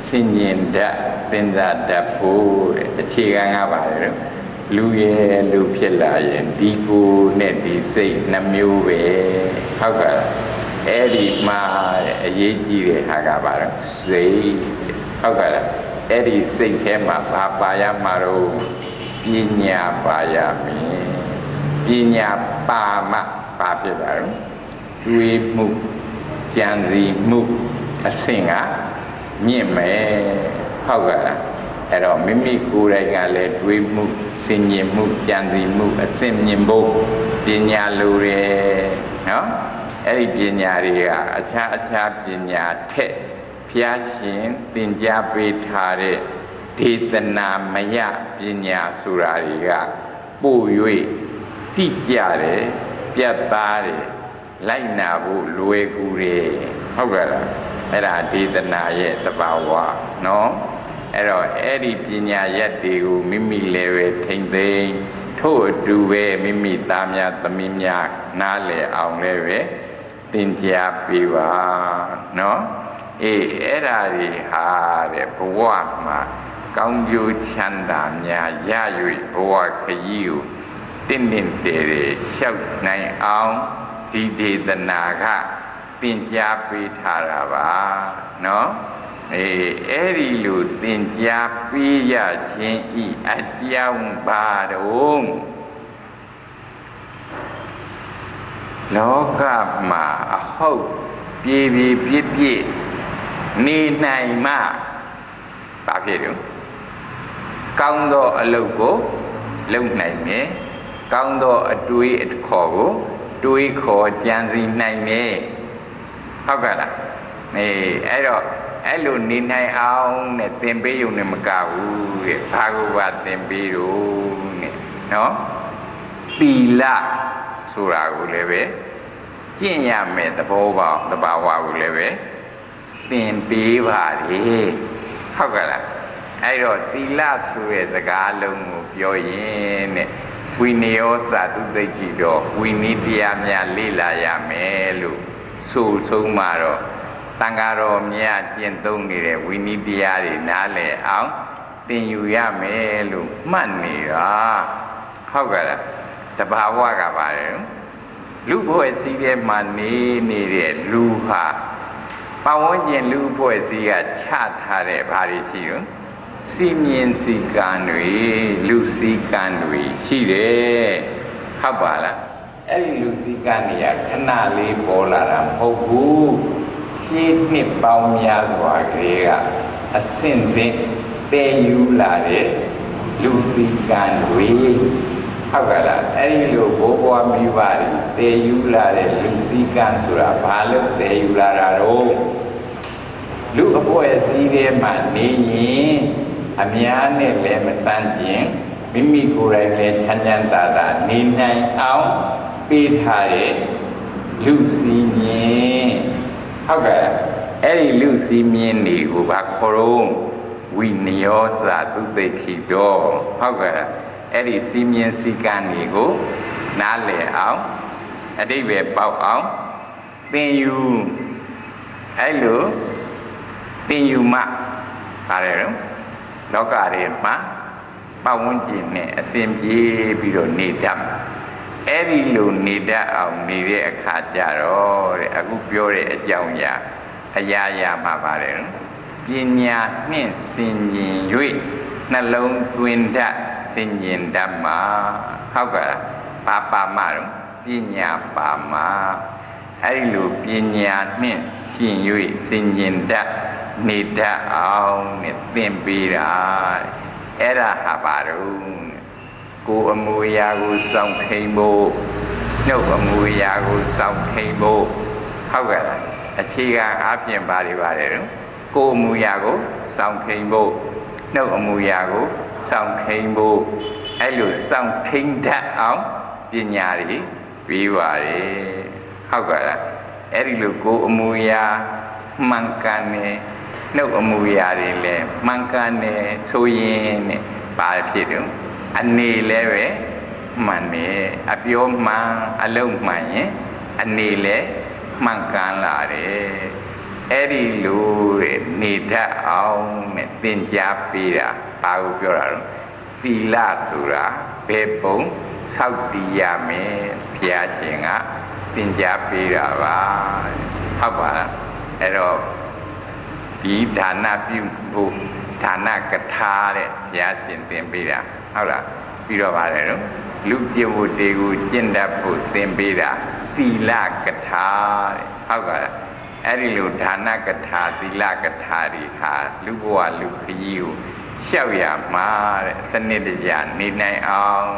စင်ញင်တတ်စဉ်းစားတတ်ဖို့တဲ့အခြေခံကပါတယ်လို့လူရဲ့လူဖြစ်လာရင်ဒီကိုနဲ့ဒီစိတ်နှမျိုးပဲဟုတ်ကဲ့အဲ့ဒီမှာအရေးကြီးတဲ့ဟာကပါတော့စိတ် ဟုတ်ကဲ့အဲ့ဒီစိတ်ထဲမှာဘာပါရမှာတော့ပညာပါရမယ်ပညာပါမှဘာဖြစ်တာတော့တွေးမှုကြံစည်မှုအဆင့်ကမြင့်မယ်ဟုတ်ကဲ့လားအဲ့တော့မိမိကိုယ်တိုင်ကလည်းတွေးမှုစင်ញင်မှုကြံစည်မှုအဆင့်မြင့်ဖို့ပညာလိုတယ်နော်အဲ့ဒီပညာတွေကအခြားအခြားပညာထက် ဘုရားရှင်သင်ကြားပေးထားတဲ့ဒေသနာမယပညာဆိုတာတွေကပို့၍တိကျတယ်ပြတ်သားတယ်လိုက်နာဖို့လွယ်ကူတယ်ဟုတ်ကဲ့လားအဲ့ဒါဒေသနာရဲ့တဘာဝနော်အဲ့တော့အဲ့ဒီပညာရက်တွေကိုမိမိလည်းပဲထိမ့်သိမ်းထို့အတူပဲမိမိသားများသမီးများနားလည်အောင်လည်းပဲသင်ကြားပေးပါနော် အေးအဲ့ဒါတွေဟာတဲ့ဘဝမှာကောင်းကျိုးချမ်းသာများရ၍ဘဝခရီးကိုတင့်တင့်တယ်တယ်လျှောက်နိုင်အောင်ဒီဒေသနာကသင်ကြားပေးထားတာပါနော်အေးအဲ့ဒီလိုသင်ကြားပေးရခြင်းဤအကြောင်းပါတော့လောကမှာအဟုတ်ပြေပြေပြည့်ပြည့် နေနိုင်မှဘာဖြစ်တော့ကောင်းသောအလုပ်ကိုလုပ်နိုင်မယ်ကောင်းသောအတွေးအခေါ်ကိုတွေးခေါ်ကြံစည်နိုင်မယ်ဟုတ်ကဲ့လားအေးအဲ့တော့အဲ့လိုနေနိုင်အောင်နဲ့သင်ပေးရုံနဲ့မကဘူးတဲ့ဘာကိုပါသင်ပေးတော့နဲ့နော်သီလဆိုတာကိုလည်းပဲကျင့်ရမယ်သဘောပေါက်သဘာဝကိုလည်းပဲ သင်ပေးပါလေဟုတ်ကဲ့လားအဲ့တော့သီလဆိုတဲ့စကားလုံးကိုပြောရင်တဲ့ဝိနည်းယောစာတုသိတိတော့ဝိနည်းတရားများလေ့လာရမယ်လို့ဆိုဆုံးမှာတော့တန်ဃာတော်များကျင့်သုံးနေတဲ့ဝိနည်းတရားတွေနားလည်အောင်သင်ယူရမယ်လို့မှတ်နေတာဟုတ်ကဲ့လားတဘာဝကပါတယ်လူဘဝစည်းထဲမှာနေနေတဲ့လူဟာ ပဝန်းကျင်လူဘဝစည်းကချထားတဲ့ဘာတွေရှိတော့စီမြင်စီကံတွေလူစီကံတွေရှိတယ်ဟုတ်ပါလားအဲ့ဒီလူစီကံတွေကခဏလေးပေါ်လာတာမဟုတ်ဘူးရှေးနှစ်ပေါင်းများစွာကလေးကအဆင့်ဆင့်တည်ယူလာတဲ့လူစီကံတွေ ဟုတ်ကဲ့လားအဲ့ဒီလိုဘိုးဘွားမိဘတွေတည်ယူလာတဲ့လူစီကံဆိုတာဘာလို့တည်ယူလာတာတော့လူအဖွဲ့အစည်းထဲမှာနေရင်အများနဲ့လည်းမဆန်းကျင်မိမိကိုယ်တိုင်လည်းချမ်းချမ်းသာသာနေနိုင်အောင်ပေးထားတဲ့လူစီမြင်ဟုတ်ကဲ့အဲ့ဒီလူစီမြင်တွေကိုဘာခေါ်တော့ဝိနည်းယောစာသူသိခိတော်ဟုတ်ကဲ့ အဲ့ဒီစီမြင်စီကံတွေကိုနားလည်အောင်အတိပ္ပယ်ပေါက်အောင်သင်ယူအဲ့လိုသင်ယူမှပါတယ်နော်လောကတွေမှာပတ်ဝန်းကျင်နဲ့အစဉ်ပြေပြီးတော့နေတတ်မှာအဲ့ဒီလိုနေတတ်အောင်နေတဲ့အခါကျတော့တဲ့အခုပြောတဲ့အကြောင်းအရာအရာရာမှာပါတယ်နော်ပညာနှင့်စင်ကျင်၍နှလုံးသွင်းတတ် စင်ကျင်တတ်မှာဟုတ်ကဲ့ပါပါမတော့ပညာပါမှာအဲ့ဒီလိုပညာနှင့်ရှင်၍စင်ကျင်တတ်နေတတ်အောင်နဲ့သင်ပေးတာအဲ့ဒါဟာပါတော့ကိုယ်အမူအရာကိုစောင့်ထိန်ဖို့နှုတ်အမူအရာကိုစောင့်ထိန်ဖို့ဟုတ်ကဲ့လားအခြေခံအားဖြင့်ပါတွေပါတယ်နော်ကိုယ်အမူအရာကိုစောင့်ထိန်ဖို့ နှုတ်အမူအရာကိုစောင့်ထိန်ဖို့အဲ့လိုစောင့်ထိန်တတ်အောင်ပညာတွေပြီးပါတယ်ဟုတ်ကဲ့လားအဲ့ဒီလိုကိုယ်အမူအရာမှန်ကန်နေနှုတ်အမူအရာတွေလည်းမှန်ကန်နေဆိုရင်နဲ့ပါဖြစ်တယ်အနေလည်းပဲမှန်နေအပြောမှန်အလုံးမှန်ရင်အနေလည်းမှန်ကန်လာတယ် အဲ့ဒီလိုတဲ့နေတတ်အောင်နဲ့သင်ကြားပေးတာဘာကိုပြောတာတော့သီလဆိုတာဘယ်ပုံဆောက်တည်ရမယ်ဘုရားရှင်ကသင်ကြားပေးတာပါဟုတ်ပါလားအဲ့တော့ဒီဒါနပြုဖို့ဒါနကထာတဲ့ဘုရားရှင်သင်ပေးတာဟုတ်လားပြီးတော့ပါတယ်နော်လူပြဖို့တေကိုကျင့်တတ်ဖို့သင်ပေးတာသီလကထာတဲ့ဟုတ်ကဲ့ အဲ့ဒီလိုဒါနကထာသီလကထာတွေဟာလူဘဝလူခကြီးကိုရှောက်ရမှာတဲ့စနစ်တကျနေနိုင်အောင်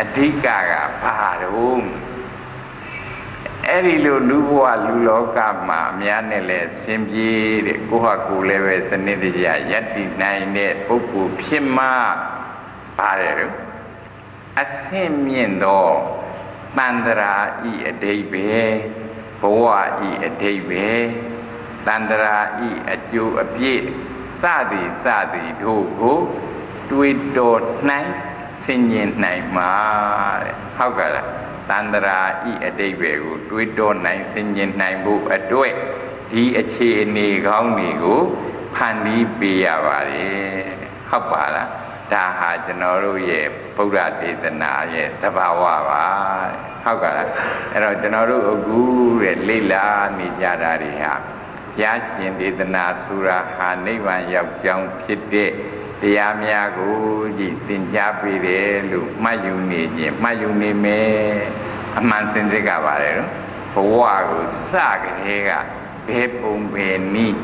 အဓိကကဘာတော့အဲ့ဒီလိုလူဘဝလူလောကမှာအများနဲ့လဲဆင်ပြေတဲ့ကိုဟာကိုယ်လည်းပဲစနစ်တကျယက်တည်နိုင်တဲ့ပုဂ္ဂိုလ်ဖြစ်မှပါတယ်တော့အဆင့်မြင့်သောတန္တရာဤအတိတ်ပဲ ဘဝဤအတိတ်ပဲတန္တရာဤအကျိုးအပြည့်စသည်စသည်တို့ကိုတွေးတော်နိုင်ဆင်ញင်နိုင်မှာတဲ့ဟုတ်ကဲ့လားတန္တရာဤအတိတ်ပဲကိုတွေးတော်နိုင်ဆင်ញင်နိုင်ဖို့အတွက်ဒီအခြေအနေကောင်းတွေကိုဖန်တီးပေးရပါတယ်ဟုတ်ပါလား ဒါဟာကျွန်တော်တို့ရဲ့ဗုဒ္ဓဒေသနာရဲ့သဘာဝပါဟုတ်ကဲ့လားအဲ့တော့ကျွန်တော်တို့အခုတဲ့လိလာနေကြတာတွေဟာဘုရားရှင်ဒေသနာဆိုတာဟာနိဗ္ဗာန်ရောက်ကြောင်းဖြစ်တဲ့တရားများကိုကြည်သင်ကြားပေးတယ်လို့မှတ်ယူနေခြင်းမှတ်ယူနေမယ်အမှန်စင်စစ်ကပါတယ်နော်ဘဝကိုစကြတဲ့ကဘယ်ပုံပဲနီး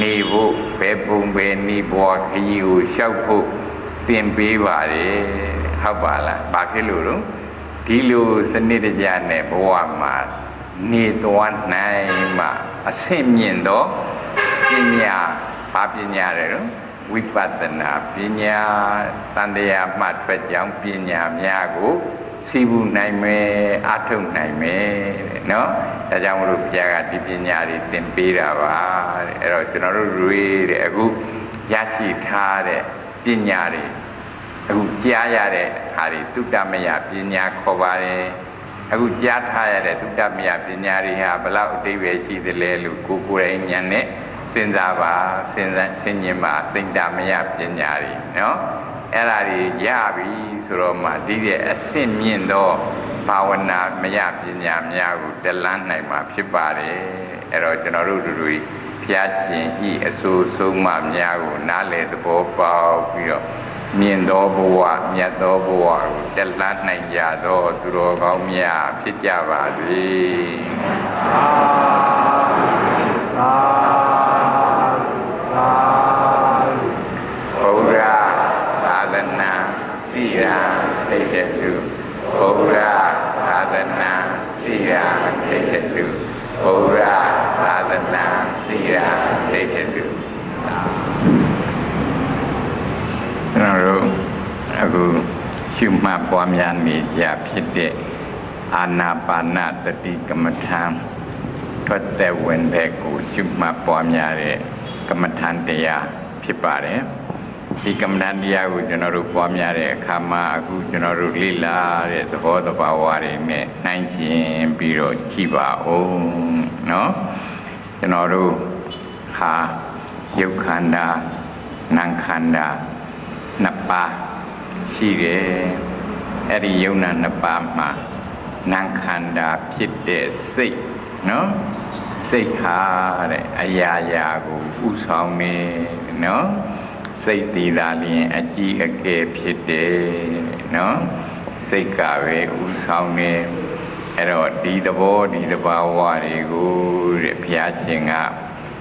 နေဖို့ဘယ်ပုံပဲနီးဘဝခရီးကိုလျှောက်ဖို့ သင်ပေးပါတယ်ဟုတ်ပါလားဘာဖြစ်လို့တော့ဒီလိုစနစ်တကျနဲ့ဘဝမှာနေသွားနိုင်မှအဆင့်မြင့်သောပညာဘာပညာလဲတော့ဝိပဿနာပညာတန်တရားမှတ်ထွက်ကြောင်းပညာများကိုစီးပူနိုင်မယ်အထုတ်နိုင်မယ်တဲ့နော်ဒါကြောင့်မလို့ဘုရားကဒီပညာတွေသင်ပေးတာပါတဲ့အဲ့တော့ကျွန်တော်တို့တွေတဲ့အခုရရှိထားတဲ့ ပညာတွေအခုကြားရတဲ့ဟာတွေတုတ္တမယပညာခေါ်ပါတယ်အခုကြားထားရတဲ့တုတ္တမယပညာတွေဟာဘလောက်အတိပ္ပယ်ရှိသလဲလို့ကိုကိုယ်တိုင်ဉာဏ်နဲ့စဉ်းစားပါစဉ်းစားဆင်ញင်ပါစိတ်တမယပညာတွေနော် အဲ့ဒါတွေရပြီဆိုတော့မှဒီတဲ့အဆင့်မြင့်သောဘာဝနာမယပညာများကိုတလန်းနိုင်မှာဖြစ်ပါတယ်အဲ့တော့ကျွန်တော်တို့တို့တွေဖျားရှင်ဤအဆူဆုံးမများကိုနားလေသဘောပေါက်ပြီးတော့မြင့်သောဘဝမြတ်သောဘဝကိုတက်လှမ်းနိုင်ကြသောသူတော်ကောင်းများဖြစ်ကြပါစေဘုရားသာသနာစီရာတိတ်တဲ့သူဘုရားသာသနာစီရာတိတ်တဲ့သူ ဘုရားသာသနာစီရာတိတ်တဲ့သူကျွန်တော်တို့အခုရှုမှတ်ပွားများနေကြဖြစ်တဲ့အာနာပါနတတိကမ္မထာထွက်တဲ့ဝင်တဲ့ကိုရှုမှတ်ပွားများတဲ့ကမ္မထာတရားဖြစ်ပါတယ် ဒီကမ္မထာတရားကိုကျွန်တော်တို့ပွားများတဲ့အခါမှာအခုကျွန်တော်တို့လေ့လာတဲ့သဘောတဘာဝတွေနဲ့နှိုင်းယှဉ်ပြီးတော့ကြည့်ပါဦးเนาะကျွန်တော်တို့ဟာယုတ်ခန္ဓာနာမ်ခန္ဓာနှစ်ပါးရှိတယ်အဲ့ဒီယုံနာနှစ်ပါးမှာနာမ်ခန္ဓာဖြစ်တဲ့စိတ်နော် စိတ်ဟာတဲ့အရာရာကိုဥဆောင်နေနော် စိတ်တည်တာလျင်အကြည့်အကဲဖြစ်တယ်နော်စိတ်ကပဲဥဆောင်နေအဲ့တော့ဒီသဘောဒီတဘာဝတွေကိုတဲ့ဘုရားရှင်က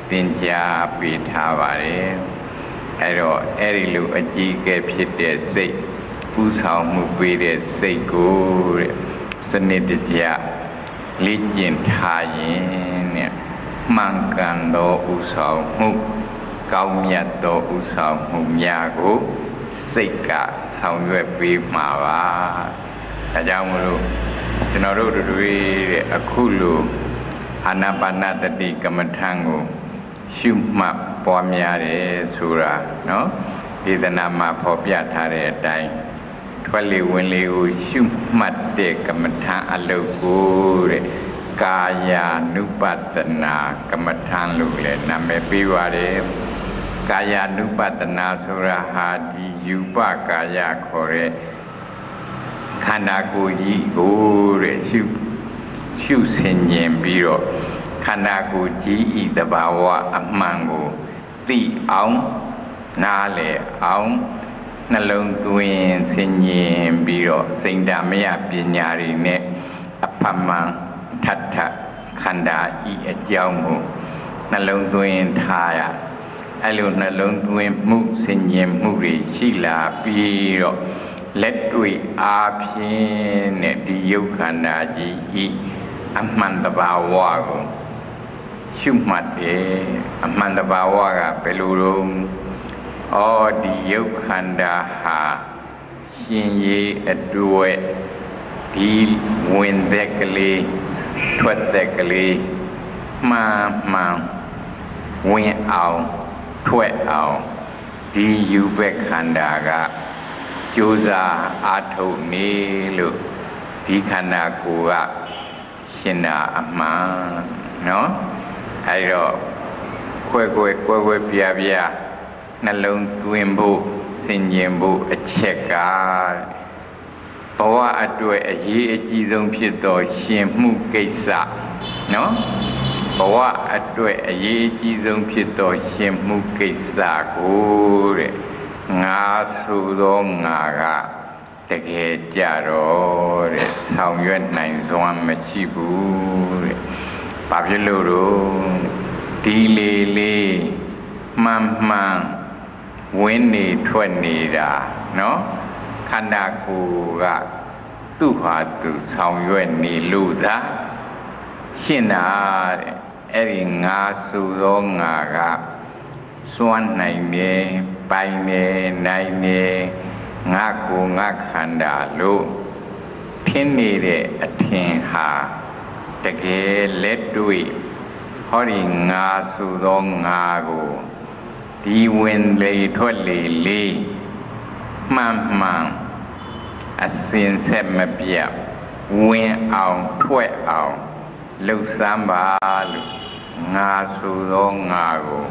သင်ကြားပေးထားပါတယ်အဲ့တော့အဲ့ဒီလိုအကြည့်အကဲဖြစ်တဲ့စိတ်ဥဆောင်မှုပေးတဲ့စိတ်ကိုတဲ့စနစ်တကျလေ့ကျင့်ထားရင်တဲ့မှန်ကန်သောဥဆောင်မှု ကောင်းမြတ်သောဥဆောင်မှုများကိုစိတ်ကဆောင်ရွက်ပေးမှာပါ။ဒါကြောင့်မလို့ကျွန်တော်တို့တွေအခုလိုအာနာပါနတတိကမ္မထံကိုရှုမှတ်ပွားများတယ်ဆိုတာနော်ဒေသနာမှာဖော်ပြထားတဲ့အတိုင်းထွက်လေဝင်လေကိုရှုမှတ်တဲ့ကမ္မထံအလုပ်ကိုတဲ့ကာယာနုပတနာကမ္မထံလို့လည်းနာမည်ပေးပါတယ် ကာယာနုပတနာဆိုတာဟာဒီယူပကာယခေါ်တဲ့ခန္ဓာကိုယ်ကြီးကိုတဲ့ရှုရှုဆင်ញင်ပြီးတော့ခန္ဓာကိုယ်ကြီးဤတဘာဝအမှန်ကိုသိအောင်နားလေအောင်နှလုံးသွင်းဆင်ញင်ပြီးတော့စိတ်ဓာမယပညာတွေနဲ့အဖမှန်ထပ်ထပ်ခန္ဓာဤအကြောင်းကိုနှလုံးသွင်းထားရ အဲ့လိုနှလုံးသွင်းမှုဆင်ញင်မှုတွေရှိလာပြီးတော့လက်တွေ့အားဖြင့်နဲ့ဒီယုတ်ခန္ဓာကြီးဤအမှန်တဘာဝကိုရှုမှတ်တယ်အမှန်တဘာဝကဘယ်လိုတော့ဩဒီယုတ်ခန္ဓာဟာရှင်ရေးအတွက်ဒီဝင်သက်ကလေးထွက်သက်ကလေးမှန်မှန်ဝင်အောင် ထွက်အောင်ဒီယူဘက်ခန္ဓာကကြိုးစားအားထုတ်နေလို့ဒီခန္ဓာကိုယ်ကရှင်တာအမှန်เนาะအဲတော့ခွဲခွဲကွဲကွဲပြားပြားနှလုံးသွင်းဖို့စင်ញင်ဖို့အချက်ကဘဝအတွက်အရေးအကြီးဆုံးဖြစ်သောရှင်မှုကိစ္စเนาะ ဘဝအတွက်အရေးအကြီးဆုံးဖြစ်သောရှင်မှုကိစ္စကိုတဲ့ငါဆိုသောငါကတကယ်ကြတော့တဲ့ဆောင်ရွက်နိုင်စွမ်းမရှိဘူးတဲ့ဘာဖြစ်လို့တော့ဒီလေလေးမှန်မှန်ဝင်းနေထွက်နေတာเนาะခန္ဓာကိုယ်ကသူ့ဟာသူဆောင်ရွက်နေလို့သာရှင်းတာတဲ့ အဲ့ဒီငါဆိုသောငါကစွမ်းနိုင်တယ်ပိုင်တယ်နိုင်တယ်ငါကိုငါခန္ဓာလို့ထင်းနေတဲ့အထင်ဟာတကယ်လက်တွေ့ဟောဒီငါဆိုသောငါကိုဒီဝင်လေထွက်လေလေးမှန်မှန်အစင်ဆက်မပြတ်ဝင်အောင်ထွက်အောင် လှုပ်စမ်းပါလို့ငါဆိုသောငါကို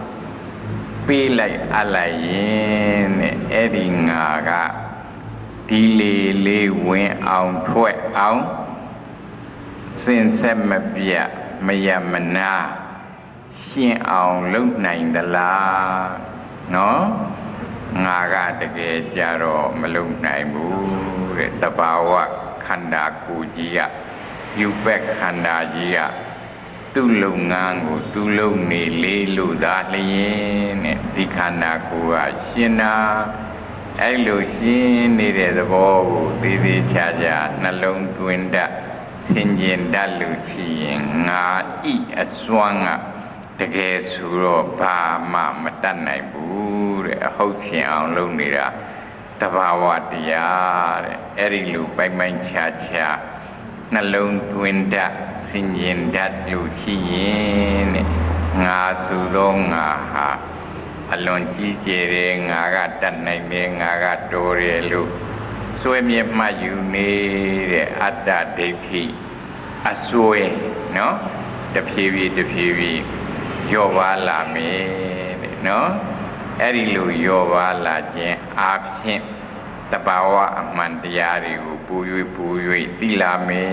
ပေးလိုက်အပ်လိုက်ရင်တဲ့အဲ့ဒီငါကဒီလေလေးဝင်အောင်ထွက်အောင်စင်ဆက်မပြတ်မယမနာရှင်းအောင်လုပ်နိုင်သလားနော်ငါကတကယ်ကြတော့မလုပ်နိုင်ဘူးတဲ့တဘာဝခန္ဓာကိုယ်ကြီးက ယူပက်ခန္ဓာကြီးကသူ့လုပ်ငန်းကိုသူလုပ်နေလေလို့သာလျင်တဲ့ဒီခန္ဓာကိုယ်ကရှင်းတာအဲ့လိုရှင်းနေတဲ့သဘောကိုသေးသေးချာချာနှလုံးသွင်းတတ်ဆင်ကျင်တတ်လို့ရှိရင်ငါဤအစွမ်းကတကယ်ဆိုတော့ဘာမှမတတ်နိုင်ဘူးတဲ့အဟုတ်ချင်အောင်လုပ်နေတာတဘာဝတရားတဲ့အဲ့ဒီလိုပိုင်ပိုင်ခြားခြား နှလုံးသွင်းတတ်စင်ញင်တတ်လို့ရှိရင်တဲ့ငါဆိုတော့ငါဟာအလွန်ကြီးကျယ်တယ်ငါကတတ်နိုင်တယ်ငါကတော်တယ်လို့စွဲမြတ်မှတ်ယူနေတဲ့အတ္တဒိဋ္ဌိအစွဲနော်တဖြည်းဖြည်းတဖြည်းဖြည်းယောပါလာမယ်တဲ့နော်အဲ့ဒီလိုယောပါလာခြင်းအပြင် တဘာဝအမှန်တရားတွေကိုပူ၍ပူ၍သိလာမယ်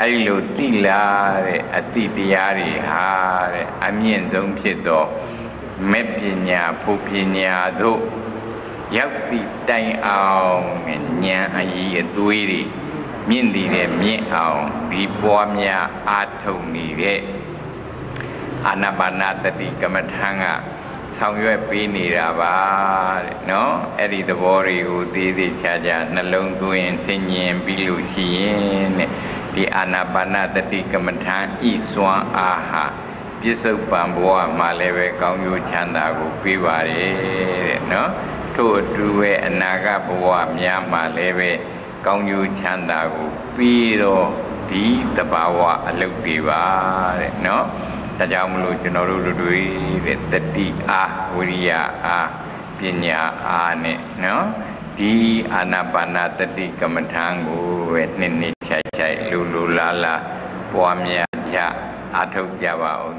အဲ့ဒီလိုတိလာတဲ့အတိတရားတွေဟာတဲ့အမြင့်ဆုံးဖြစ်သောမဲ့ပညာဖုပညာတို့ရောက်သည့်တိုင်အောင်ဉာဏ်အကြီးအသွေးတွေမြင့်တည်တဲ့မြင့်အောင်ဒီပွားများအာထုတ်နေတဲ့အာနာပါနာတတိကမ္မထံက ဆောင်ရွက်ပေးနေတာပါတဲ့နော်အဲ့ဒီသဘောတွေကိုသေးသေးချာချာနှလုံးသွင်းဆင်ញင်ပြီးလို့ရှိရင်တဲ့ဒီအာနာပါနာတတိကမ္မထံဤစွမ်းအားဟာပြစ္ဆုတ်ပံဘဝမှာလည်းပဲကောင်းကျိုးချမ်းသာကိုပေးပါရဲ့တဲ့နော်ထို့အတူပဲအနာဂတ်ဘဝများမှာလည်းပဲကောင်းကျိုးချမ်းသာကိုပြီးတော့ဒီတဘာဝအလုပ်တွေပါတဲ့နော် ဒါကြောင့်မလို့ကျွန်တော်တို့တို့တွေတဲ့တတိအားဝိရိယအားပညာအားနဲ့နော်ဒီအာနာပါနာတတိကမ္မထံကိုပဲနှစ်နှစ်ခြိုက်ခြိုက်လူလူလာလာပွားများကြအထောက်ကြပါအောင်